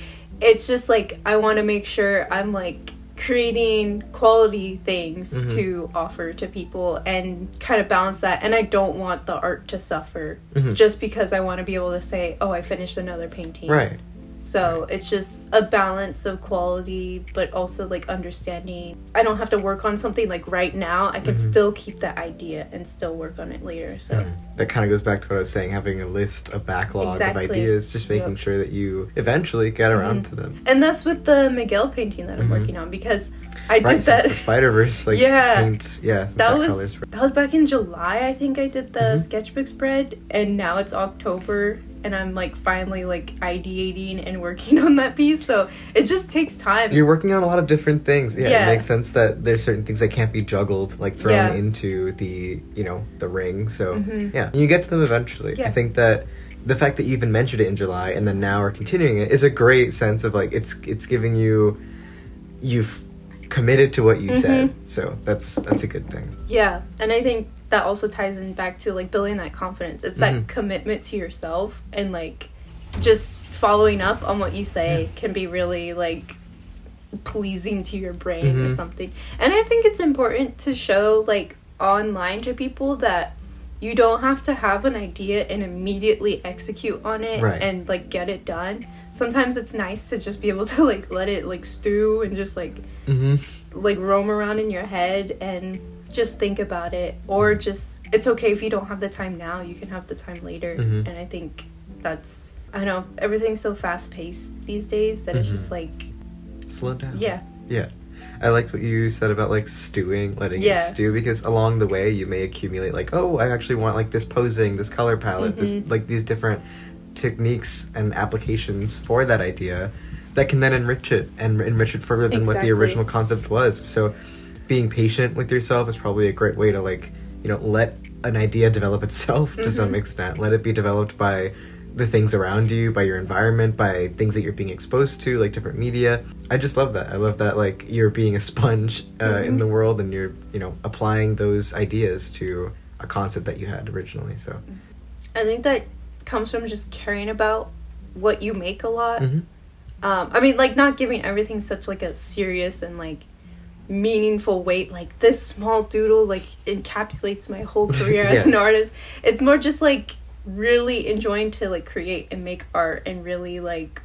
it's just like I want to make sure I'm like creating quality things Mhm. to offer to people and kind of balance that. And I don't want the art to suffer Mhm. just because I want to be able to say, oh, I finished another painting. Right. So it's just a balance of quality, but also like understanding. I don't have to work on something like right now. I can Mhm. still keep that idea and still work on it later. So Mm. That kind of goes back to what I was saying, having a list, a backlog Exactly. of ideas, just making Yep. sure that you eventually get around Mhm. to them. and that's with the Miguel painting that I'm Mhm. working on because I right, did that. Spider Verse, like Yeah. paint, yeah, that was colors that was back in July. I think I did the Mhm. sketchbook spread, and now it's October, and I'm like finally like ideating and working on that piece. So it just takes time. You're working on a lot of different things. Yeah, Yeah. it makes sense that there's certain things that can't be juggled, like thrown Yeah. into the, you know, the ring. So Mhm. yeah, you get to them eventually. I think that the fact that you even mentioned it in July and then now are continuing it is a great sense of like it's it's giving you you've committed to what you said. So that's that's a good thing. Yeah, and I think that also ties in back to like building that confidence. It's that Mhm. commitment to yourself and like just following up on what you say can be really like pleasing to your brain or Mhm. something. And I think it's important to show like online to people that you don't have to have an idea and immediately execute on it Right. and like get it done. Sometimes it's nice to just be able to like let it like stew and just like Mm-hmm. like roam around in your head and just think about it or just it's okay if you don't have the time now you can have the time later Mhm. and i think that's i don't know everything's so fast paced these days that it's Mhm. just like Slow down. yeah Yeah. I liked what you said about like stewing, letting Yeah. it stew because along the way you may accumulate like, oh, I actually want like this posing, this color palette, this Mhm. like these different techniques and applications for that idea that can then enrich it and enrich it further than what the original concept was. So being patient with yourself is probably a great way to like, you know, let an idea develop itself to some Mhm. extent. Let it be developed by the things around you, by your environment, by things that you're being exposed to, like different media. I just love that. I love that like you're being a sponge uh, in Mhm. the world and you're, you know, applying those ideas to a concept that you had originally. So, i think that comes from just caring about what you make a lot Mhm. um i mean like not giving everything such like a serious and like meaningful weight like this small doodle like encapsulates my whole career as an artist it's more just like really enjoying to like create and make art and really like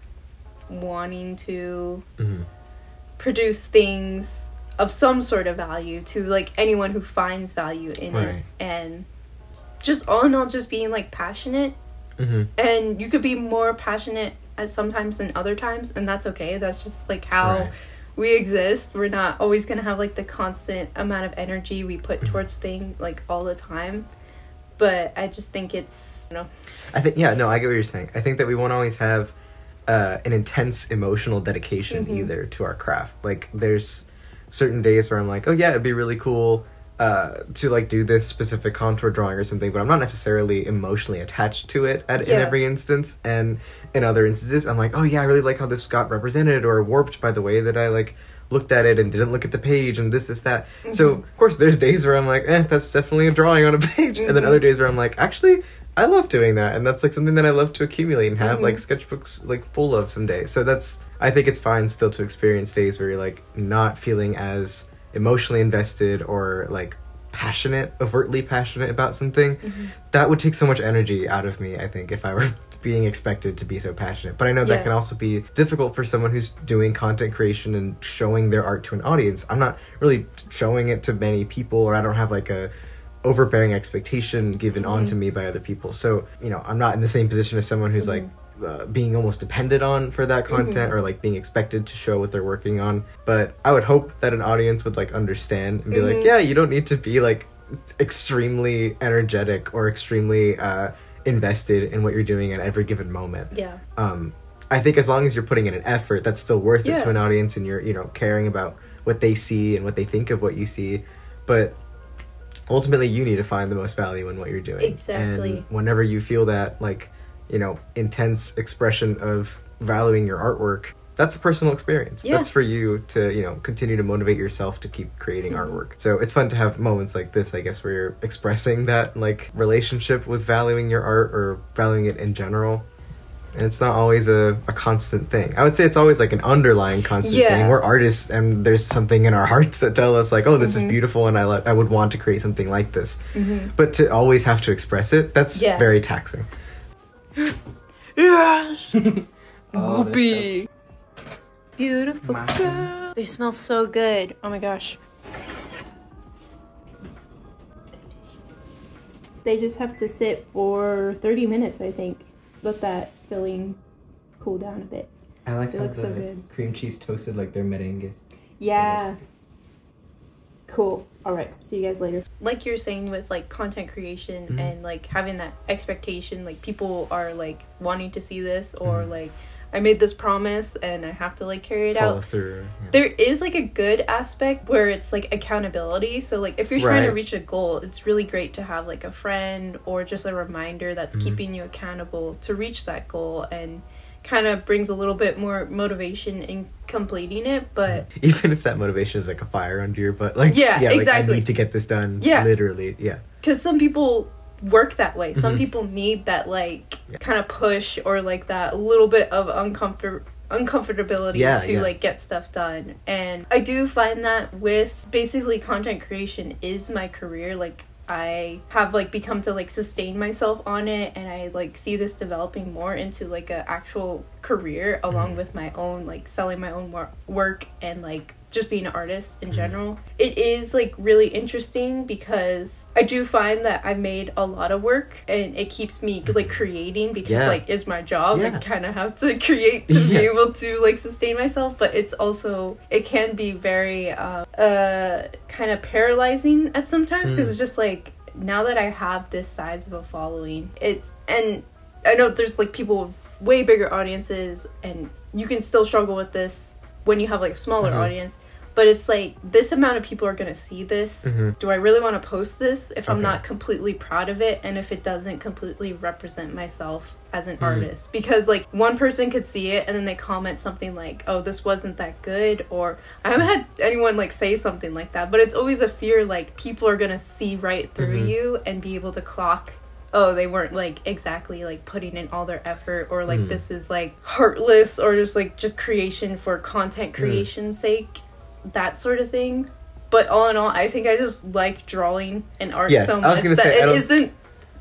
wanting to Mhm. produce things of some sort of value to like anyone who finds value in Right. it and just all in all just being like passionate Mhm. and you could be more passionate at sometimes than other times and that's okay that's just like how Right. We exist we're not always going to have like the constant amount of energy we put Mm-hmm. towards things like all the time but i just think it's you know I think yeah, no, I get what you're saying. I think that we won't always have uh, an intense emotional dedication Mhm. either to our craft. Like there's certain days where I'm like, oh yeah, it'd be really cool uh, to like do this specific contour drawing or something, but I'm not necessarily emotionally attached to it at, in every instance. And in other instances, I'm like, oh yeah, I really like how this got represented or warped by the way that I like looked at it and didn't look at the page and this, this, that. So of course, there's days where I'm like, eh, that's definitely a drawing on a page, and then other days where I'm like, actually. I love doing that, and that's like something that I love to accumulate and have like sketchbooks like full of someday. So that's I think it's fine still to experience days where you're like not feeling as emotionally invested or like passionate, overtly passionate about something. Mm-hmm. That would take so much energy out of me, I think, if I were being expected to be so passionate. But I know that can also be difficult for someone who's doing content creation and showing their art to an audience. I'm not really showing it to many people or I don't have like a overbearing expectation given onto mm-hmm. me by other people. So, you know, I'm not in the same position as someone who's like mm-hmm. Uh, being almost dependent on for that content or like being expected to show what they're working on. But I would hope that an audience would like understand and be like, yeah, you don't need to be like extremely energetic or extremely uh, invested in what you're doing at every given moment Yeah. um, I think as long as you're putting in an effort, that's still worth it to an audience, and you're you know caring about what they see and what they think of what you see. But ultimately, you need to find the most value in what you're doing. Exactly. And whenever you feel that like you know intense expression of valuing your artwork, that's a personal experience. Yeah. That's for you to you know continue to motivate yourself to keep creating Mm-hmm. artwork. So it's fun to have moments like this, I guess, where you're expressing that like relationship with valuing your art or valuing it in general and it's not always a, a constant thing. I would say it's always like an underlying constant Yeah. thing. We're artists, and there's something in our hearts that tell us like, "Oh, this Mm-hmm. is beautiful," and I I would want to create something like this. But to always have to express it, that's Yeah. very taxing. Yes! Oh, Goopy! Beautiful My girl. They smell so good. Oh my gosh. They just have to sit for 30 minutes, I think. Let that filling cool down a bit. I like It how looks so the good. cream cheese toasted like their meringues. Yeah. Cool. All right. See you guys later. Like you're saying with like content creation Mhm. and like having that expectation, like people are like wanting to see this or Mhm. like I made this promise and I have to like carry it Follow out. through. yeah. There is like a good aspect where it's like accountability. So like if you're trying to reach a goal, it's really great to have like a friend or just a reminder that's Mhm. keeping you accountable to reach that goal and kind of brings a little bit more motivation in completing it, but Even if that motivation is like a fire under your butt, like Yeah, like, exactly. I need to get this done. Yeah. literally, yeah. because some people work that way some Mhm. people need that like Yeah. kind of push or like that little bit of uncomfort uncomfortability Yeah, to yeah. like get stuff done and i do find that with basically content creation is my career like i have like become to like sustain myself on it and i like see this developing more into like a actual career along Mm-hmm. with my own like selling my own wor- work and like just being an artist Mm-hmm. in general it is like really interesting because i do find that i made a lot of work and it keeps me like creating because Yeah. like it's my job i kind of have to create to be able to like sustain myself but it's also it can be very uh, uh kind of paralyzing at sometimes because Mm. it's just like now that i have this size of a following it's and i know there's like people with way bigger audiences and you can still struggle with this when you have like a smaller Mhm. audience but it's like this amount of people are going to see this Mhm. do i really want to post this if i'm not completely proud of it and if it doesn't completely represent myself as an Mhm. artist because like one person could see it and then they comment something like oh this wasn't that good or i haven't had anyone like say something like that but it's always a fear like people are going to see right through Mhm. you and be able to clock oh they weren't like exactly like putting in all their effort or like Mm. this is like heartless or just like just creation for content Mm. creation's sake that sort of thing. But all in all i think i just like drawing and art Yes, so much that say, it isn't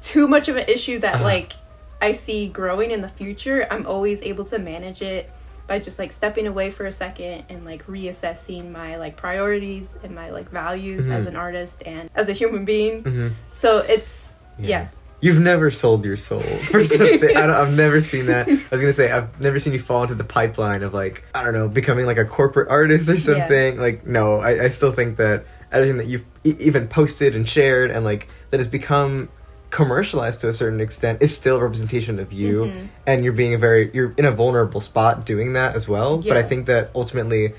too much of an issue that Uh-huh. like i see growing in the future. I'm always able to manage it by just like stepping away for a second and like reassessing my like priorities and my like values as Mhm. an artist and as a human being. Hmm so it's yeah, You've never sold your soul for something. I don't, I've never seen that. I was gonna say I've never seen you fall into the pipeline of like I don't know becoming like a corporate artist or something. Like no, I, I still think that everything that you've e- even posted and shared and like that has become commercialized to a certain extent is still a representation of you Mhm. and you're being a very you're in a vulnerable spot doing that as well but i think that ultimately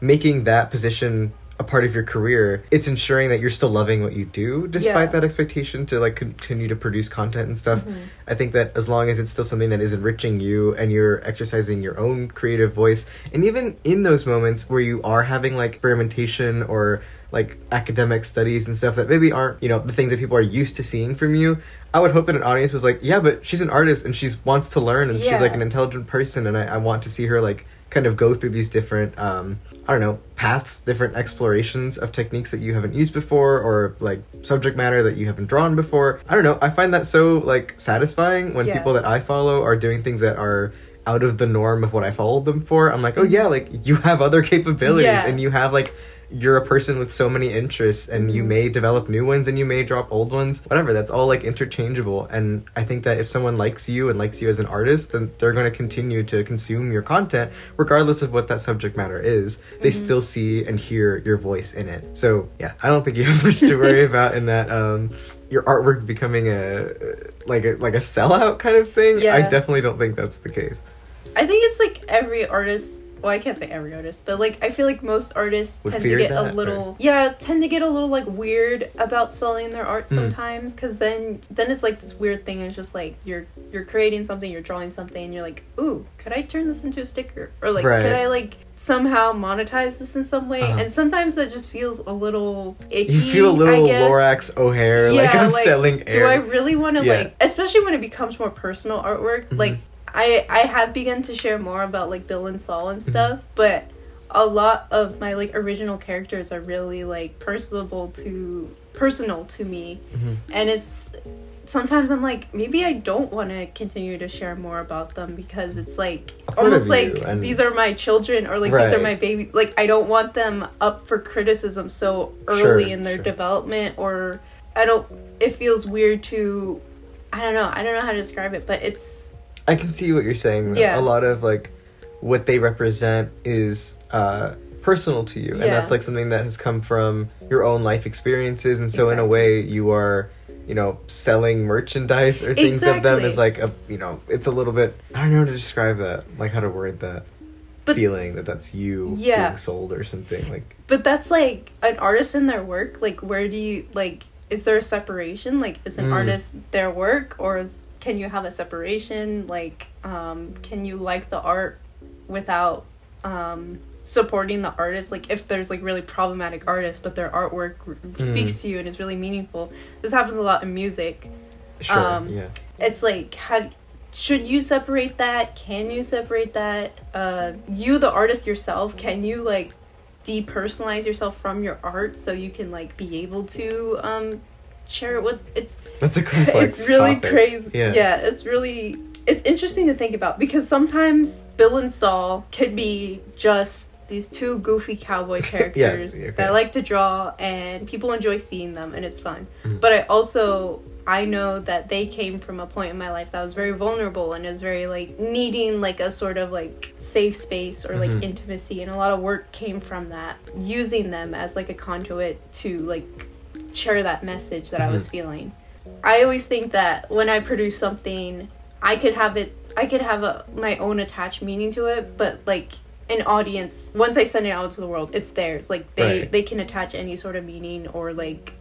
making that position a part of your career, it's ensuring that you're still loving what you do despite Yeah. that expectation to like continue to produce content and stuff. Mm-hmm. I think that as long as it's still something that is enriching you and you're exercising your own creative voice, and even in those moments where you are having like experimentation or like academic studies and stuff that maybe aren't you know the things that people are used to seeing from you i would hope that an audience was like yeah but she's an artist and she wants to learn and she's like an intelligent person and I, I want to see her like kind of go through these different um i don't know paths different explorations of techniques that you haven't used before or like subject matter that you haven't drawn before i don't know i find that so like satisfying when Yeah. people that i follow are doing things that are out of the norm of what i followed them for i'm like oh mm-hmm. yeah like you have other capabilities Yeah. and you have like you're a person with so many interests and you may develop new ones and you may drop old ones whatever that's all like interchangeable. And i think that if someone likes you and likes you as an artist then they're going to continue to consume your content regardless of what that subject matter is. They still see and hear your voice in it. So yeah i don't think you have much to worry about in that um your artwork becoming a like a like a sellout kind of thing. Yeah. i definitely don't think that's the case. I think it's like every artist. Well, I can't say every artist, but like I feel like most artists Would tend to get that, a little yeah, tend to get a little like weird about selling their art Mm. sometimes because then then it's like this weird thing. It's just like you're you're creating something, you're drawing something, and you're like, ooh, could I turn this into a sticker or like Right. could I like somehow monetize this in some way? Uh-huh. And sometimes that just feels a little icky. you feel a little lorax o'hare like i'm selling air Do I really want to Yeah. like, especially when it becomes more personal artwork? Mm-hmm. Like, I I have begun to share more about like Bill and Saul Mm-hmm. and stuff, but a lot of my like original characters are really like personable to personal to me, Mm-hmm. and it's sometimes I'm like maybe I don't want to continue to share more about them because it's like Part almost like and- these are my children or like these are my babies. Like I don't want them up for criticism so early Sure, in their sure. development or I don't it feels weird to I don't know. I don't know how to describe it, but it's I can see what you're saying. Though. Yeah. A lot of like what they represent is uh, personal to you, and that's like something that has come from your own life experiences, and so in a way, you are. You know, selling merchandise or things of them is like a you know, it's a little bit. I don't know how to describe that, like how to word that But- feeling that that's you Yeah. being sold or something. Like but that's like an artist in their work. Like where do you like is there a separation? Like is an Mm. artist their work or is can you have a separation? Like um can you like the art without um supporting the artist? Like if there's like really problematic artists but their artwork r- Mm. speaks to you and is really meaningful this happens a lot in music. Sure, Um, yeah, it's like how should you separate that? Can you separate that? Uh you the artist yourself can you like depersonalize yourself from your art so you can like be able to um share it with it's that's a complex. it's really topic. crazy Yeah. yeah. it's really it's interesting to think about because sometimes bill and saul could be just these two goofy cowboy characters okay. that I like to draw and people enjoy seeing them and it's fun Mm-hmm. but i also i know that they came from a point in my life that was very vulnerable and is very like needing like a sort of like safe space or like Mhm. intimacy and a lot of work came from that using them as like a conduit to like share that message that I was feeling. I always think that when I produce something, I could have it I could have a, my own attached meaning to it, but like an audience once I send it out to the world, it's theirs. Like they Right. they can attach any sort of meaning or like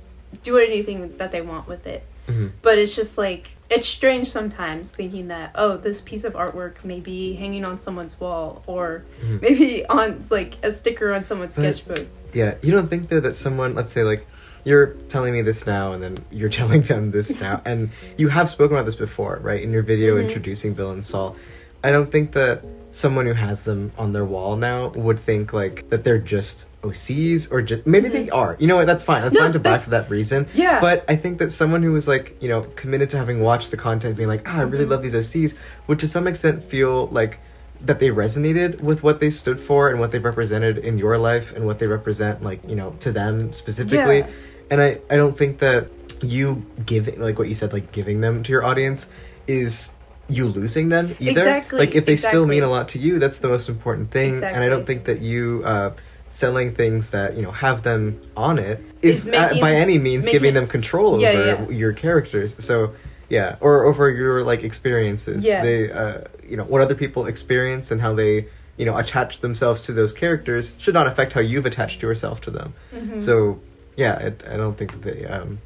do anything that they want with it. Mhm. But it's just like it's strange sometimes thinking that oh this piece of artwork may be hanging on someone's wall or Mhm. maybe on like a sticker on someone's But- sketchbook. Yeah, you don't think though that someone, let's say, like you're telling me this now, and then you're telling them this now, and you have spoken about this before, right? In your video Mhm. introducing Bill and Saul, I don't think that someone who has them on their wall now would think like that they're just OCs or just maybe they are. You know what? That's fine. That's Mm-hmm. No, fine to back that's- for that reason. Yeah. But I think that someone who was like, you know, committed to having watched the content, being like, ah, I really Mm-hmm. love these OCs, would to some extent feel like that they resonated with what they stood for and what they represented in your life and what they represent, like, you know, to them specifically. Yeah. And I, I don't think that you giving, like what you said, like giving them to your audience is you losing them either. Exactly, Like if they still mean a lot to you, that's the most important thing. exactly. And I don't think that you, uh, selling things that you know have them on it is, Is uh, by any means making giving them control Yeah, over yeah. your characters so yeah or over your like experiences Yeah. they uh you know what other people experience and how they you know attach themselves to those characters should not affect how you've attached yourself to them. Mm-hmm. So yeah, it, I don't think that they um,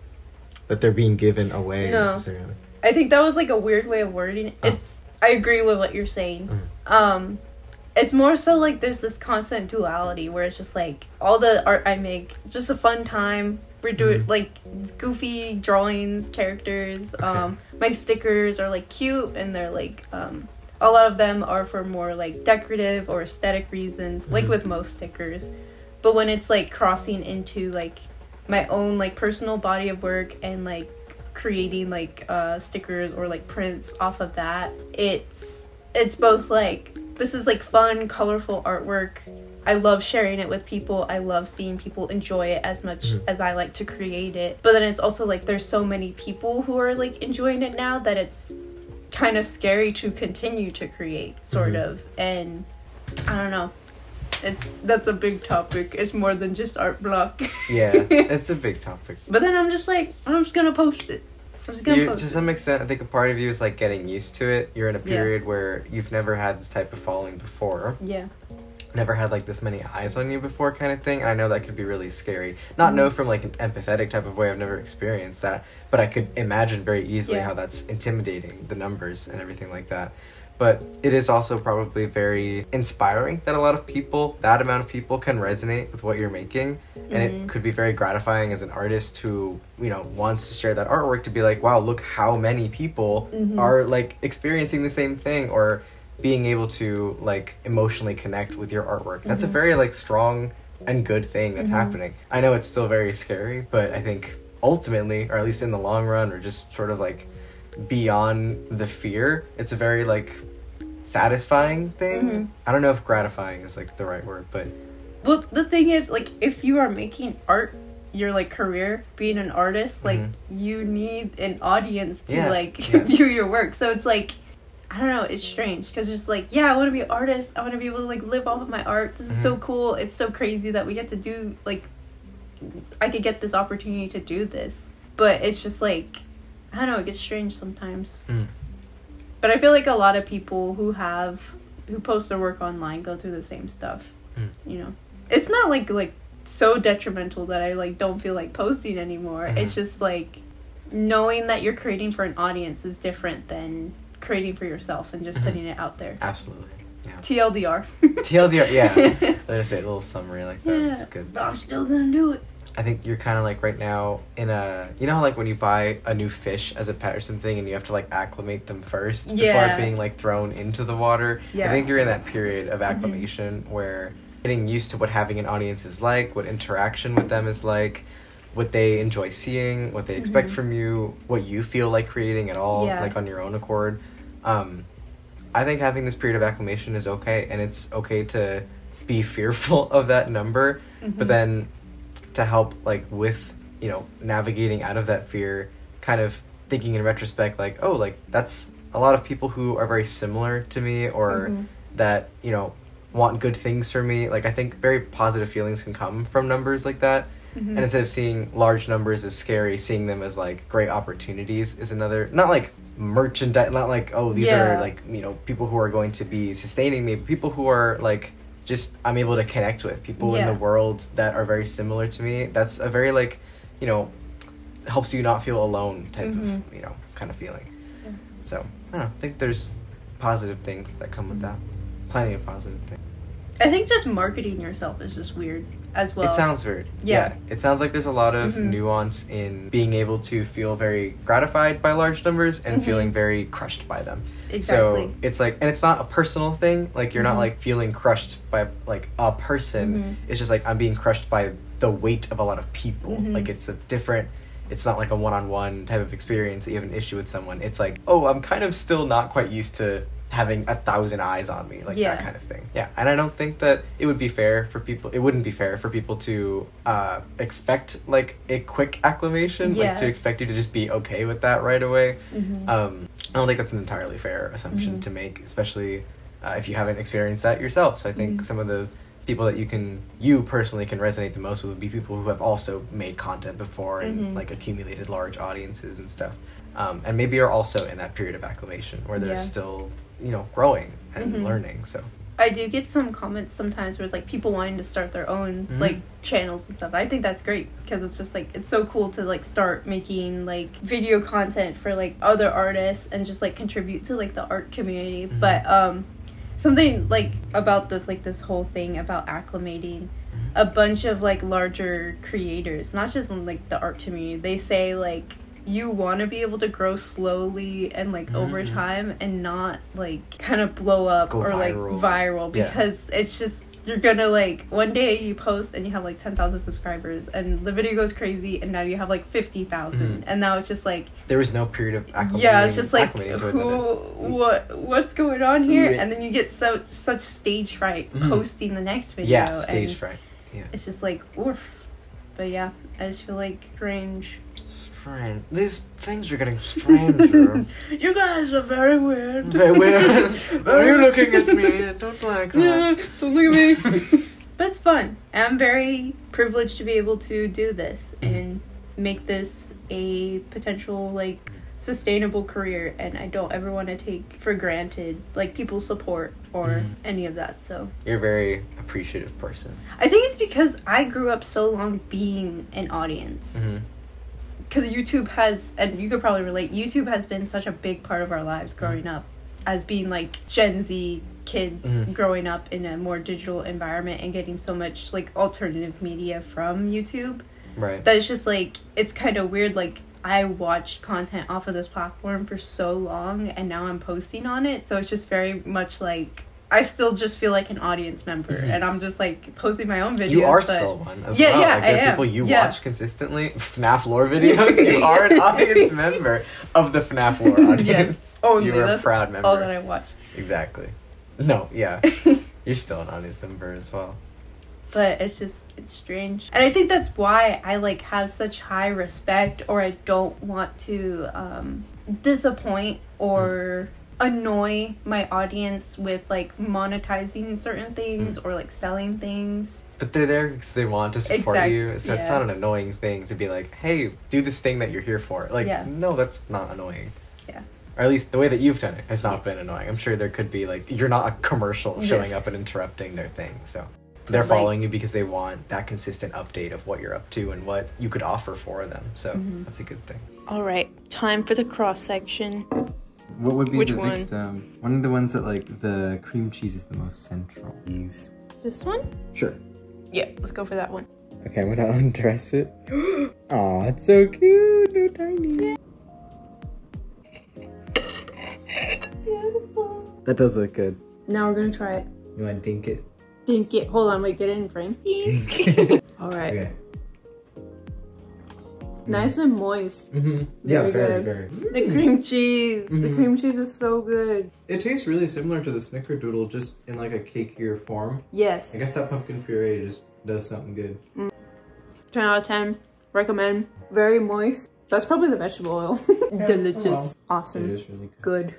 that they're being given away No. necessarily. I think that was like a weird way of wording it. Oh. It's I agree with what you're saying. Mhm. Um it's more so like there's this constant duality where it's just like all the art I make, just a fun time. We're doing Mhm. like goofy drawings, characters. Okay. Um my stickers are like cute and they're like um a lot of them are for more like decorative or aesthetic reasons, like Mhm. with most stickers. But when it's like crossing into like my own like personal body of work and like creating like uh stickers or like prints off of that it's it's both like this is like fun colorful artwork i love sharing it with people i love seeing people enjoy it as much Mhm. as i like to create it but then it's also like there's so many people who are like enjoying it now that it's kind of scary to continue to create sort Mhm. of and i don't know it's that's a big topic it's more than just art block Yeah, it's a big topic. but then I'm just like, I'm just gonna post it. I'm just gonna You, post to it. some extent, I think a part of you is like getting used to it. You're in a Yeah. period where you've never had this type of following before, Yeah. Never had like this many eyes on you before, kind of thing. I know that could be really scary. Not know from like an empathetic type of way. I've never experienced that, but I could imagine very easily Yeah. how that's intimidating, the numbers and everything like that. But it is also probably very inspiring that a lot of people, that amount of people, can resonate with what you're making, and Mhm. it could be very gratifying as an artist who you know wants to share that artwork to be like, wow, look how many people Mhm. are like experiencing the same thing or being able to like emotionally connect with your artwork. That's a Mhm. very like strong and good thing that's Mhm. happening. I know it's still very scary, but I think ultimately, or at least in the long run, or just sort of like beyond the fear, it's a very like satisfying thing. Mhm. I don't know if gratifying is like the right word, but Well, the thing is, like, if you are making art your like career, being an artist, like, Mhm. you need an audience to Yeah, like yeah. view your work. So it's like, I don't know, it's strange because it's just like, yeah, I want to be an artist. I want to be able to like live off of my art. This is so Mhm. cool. It's so crazy that we get to do like, I could get this opportunity to do this, but it's just like, I don't know, it gets strange sometimes. Mm. But I feel like a lot of people who have who post their work online go through the same stuff. Mm. You know, it's not like like so detrimental that I like don't feel like posting anymore. Mhm. It's just like knowing that you're creating for an audience is different than creating for yourself and just Mhm. putting it out there. absolutely. Yeah. TLDR. TLDR, yeah. Let's say a little summary like that. yeah, It's good. but I'm still gonna do it. I think you're kind of like right now in a you know how like when you buy a new fish as a pet or something and you have to like acclimate them first before Yeah. it being like thrown into the water. Yeah. Mm-hmm. I think you're in that period of acclimation where getting used to what having an audience is like, what interaction with them is like, what they enjoy seeing, what they expect Mhm. from you, what you feel like creating at all, Yeah. like on your own accord. Um, I think having this period of acclimation is okay, and it's okay to be fearful of that number, Mhm. but then to help like with you know navigating out of that fear, kind of thinking in retrospect like oh like that's a lot of people who are very similar to me or Mhm. that you know want good things for me. Like I think very positive feelings can come from numbers like that. Mhm. And instead of seeing large numbers as scary, seeing them as like great opportunities is another. Not like merchandise, not like oh these Yeah. are like you know people who are going to be sustaining me, people who are like just I'm able to connect with people in the world that are very similar to me. That's a very like you know helps you not feel alone type Mhm. of you know kind of feeling. Yeah. So I don't know. I think there's positive things that come with that. Plenty of positive things. I think just marketing yourself is just weird as well. it sounds weird. Yeah. It sounds like there's a lot of Mhm. nuance in being able to feel very gratified by large numbers and Mhm. feeling very crushed by them. exactly. So it's like, and it's not a personal thing. Like you're Mhm. not like feeling crushed by like a person. Mhm. It's just like I'm being crushed by the weight of a lot of people. Mhm. Like it's a different. It's not like a one-on-one type of experience that you have an issue with someone. It's like, oh, I'm kind of still not quite used to having a thousand eyes on me, like Yeah. that kind of thing. Yeah, and I don't think that it would be fair for people. It wouldn't be fair for people to uh, expect like a quick acclamation, Yeah. like to expect you to just be okay with that right away. Mhm. Um, I don't think that's an entirely fair assumption Mhm. to make, especially uh, if you haven't experienced that yourself. So I think Mhm. some of the people that you can, you personally can resonate the most with would be people who have also made content before and Mhm. like accumulated large audiences and stuff. Um, and maybe are also in that period of acclamation where they're Yeah. still, you know, growing and Mhm. learning. So I do get some comments sometimes where it's like people wanting to start their own Mhm. like channels and stuff. I think that's great because it's just like it's so cool to like start making like video content for like other artists and just like contribute to like the art community. Mhm. But um something like about this like this whole thing about acclimating a bunch of like larger creators, not just in like the art community. They say like you want to be able to grow slowly and like over Mhm. time and not like kind of blow up Go or like viral. viral Yeah. because it's just you're gonna like one day you post and you have like 10,000 subscribers and the video goes crazy and now you have like 50,000 Mhm. and now it's just like There was no period of acclimating. yeah it's just like who what what's going on here and then you get so such stage fright Mhm. posting the next video Yeah, stage fright. Yeah. it's just like oof but yeah i just feel like cringe Strange. These things are getting stranger. you guys are very weird Very weird. Are you looking at me? I don't like that. don't look at me but it's fun and i'm very privileged to be able to do this Mhm. and make this a potential like sustainable career and i don't ever want to take for granted like people's support or Mhm. any of that so You're a very appreciative person. i think it's because i grew up so long being an audience Mm-hmm. Because YouTube has, and you could probably relate, YouTube has been such a big part of our lives growing up, as being like Gen Z kids Mhm. growing up in a more digital environment and getting so much like alternative media from YouTube. Right. That it's just like, it's kind of weird. Like, I watched content off of this platform for so long and now I'm posting on it. So it's just very much like, I still just feel like an audience member Mhm. and I'm just like posting my own videos. you are but- still one as Yeah, well. yeah, like there I are people you Yeah. watch consistently. FNAF lore videos. You are an audience member of the FNAF lore audience. Yes. Oh, you are a proud member. all that I watched. Exactly. No, yeah. You're still an audience member as well. but it's just it's strange and i think that's why i like have such high respect or i don't want to um disappoint or annoy my audience with like monetizing certain things or like selling things But they're there because they want to support Exact- you. So it's yeah. not an annoying thing to be like, hey, do this thing that you're here for. Like, Yeah. no, that's not annoying. Yeah. Or at least the way that you've done it has not been annoying. I'm sure there could be like you're not a commercial Yeah. showing up and interrupting their thing. So they're Like- following you because they want that consistent update of what you're up to and what you could offer for them. So Mhm. that's a good thing. All right, time for the cross section. What would be Which the one? victim? One of the ones that like the cream cheese is the most central. These. This one? Sure. Yeah, let's go for that one. Okay, I'm gonna undress it. Aw, it's so cute. No tiny. That does look good. now we're gonna try it You want to dink it? think it hold on wait get it in frame Dink. all right okay. Nice and moist Mm-hmm. Yeah, very, very. the cream cheese the Mhm. cream cheese is so good It tastes really similar to the snickerdoodle, just in like a cakier form. yes I guess that pumpkin puree just does something good. 10 out of 10 recommend very moist that's probably the vegetable oil delicious well. It awesome is really good. good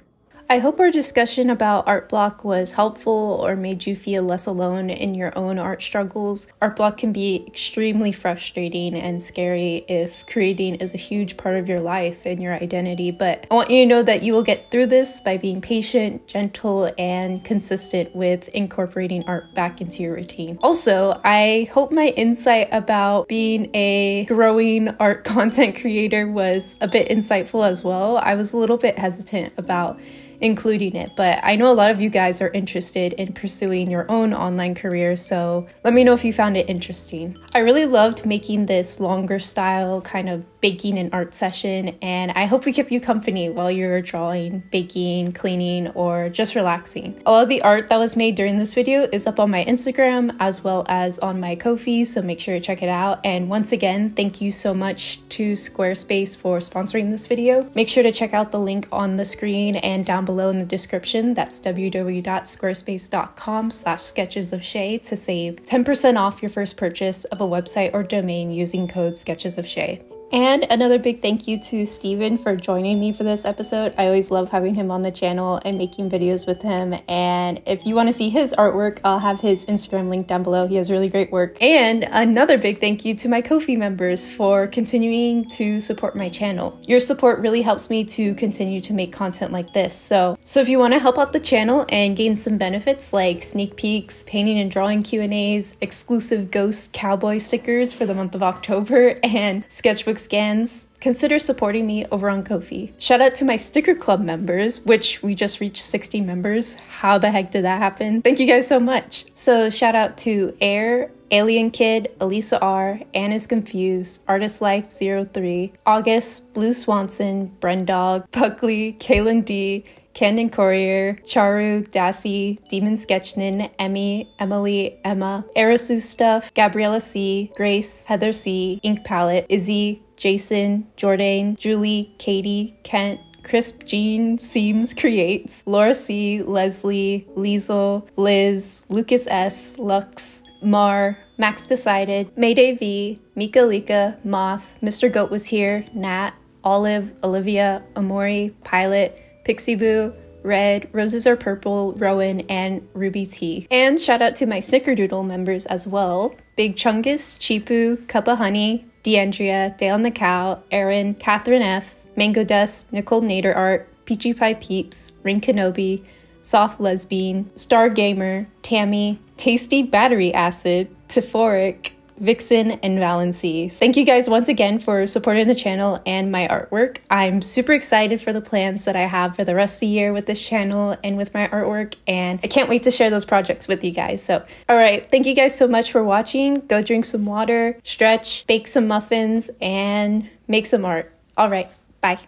I hope our discussion about Art Block was helpful or made you feel less alone in your own art struggles. Art Block can be extremely frustrating and scary if creating is a huge part of your life and your identity, but I want you to know that you will get through this by being patient, gentle, and consistent with incorporating art back into your routine. Also, I hope my insight about being a growing art content creator was a bit insightful as well. I was a little bit hesitant about including it. But I know a lot of you guys are interested in pursuing your own online career, so let me know if you found it interesting. I really loved making this longer style kind of baking and art session, and I hope we kept you company while you're drawing, baking, cleaning, or just relaxing. A lot of the art that was made during this video is up on my Instagram as well as on my Ko-fi, so make sure to check it out. And once again, thank you so much to Squarespace for sponsoring this video. Make sure to check out the link on the screen and down below in the description. That's www.squarespace.com slash sketches of Shay to save 10% off your first purchase of a website or domain using code sketches of Shay. And another big thank you to Steven for joining me for this episode. I always love having him on the channel and making videos with him. And if you want to see his artwork, I'll have his Instagram link down below. He has really great work. And another big thank you to my Ko-fi members for continuing to support my channel. Your support really helps me to continue to make content like this. So, so if you want to help out the channel and gain some benefits like sneak peeks, painting and drawing Q&As, exclusive ghost cowboy stickers for the month of October, and sketchbook scans, consider supporting me over on Ko-fi. Shout out to my sticker club members, which we just reached 60 members. How the heck did that happen? Thank you guys so much. So shout out to Air, Alien Kid, Elisa R, Anna's Confused, Artist Life 03, August, Blue Swanson, Brendog, Buckley, Kaylin D, Candon Courier, Charu, Dassy, Demon Sketchnin, Emmy, Emily, Emma, Arasu Stuff, Gabriella C, Grace, Heather C, Ink Palette, Izzy, Jason, Jordan, Julie, Katie, Kent, Crisp Jean Seams Creates, Laura C, Leslie, Liesel, Liz, Lucas S, Lux, Mar, Max Decided, Mayday V, Mika Lika, Moth, Mr. Goat was here, Nat, Olive, Olivia, Amori, Pilot, Pixie Boo, Red, Roses Are Purple, Rowan, and Ruby T. And shout out to my Snickerdoodle members as well Big Chungus, Chipu, Cup of Honey, Deandria, Dale and the Cow, Erin, Catherine F., Mango Dust, Nicole Nader Art, Peachy Pie Peeps, Ring Kenobi, Soft Lesbian, Star Gamer, Tammy, Tasty Battery Acid, Tephoric, Vixen, and Valency. Thank you guys once again for supporting the channel and my artwork. I'm super excited for the plans that I have for the rest of the year with this channel and with my artwork, and I can't wait to share those projects with you guys. So, all right, thank you guys so much for watching. Go drink some water, stretch, bake some muffins, and make some art. All right, bye.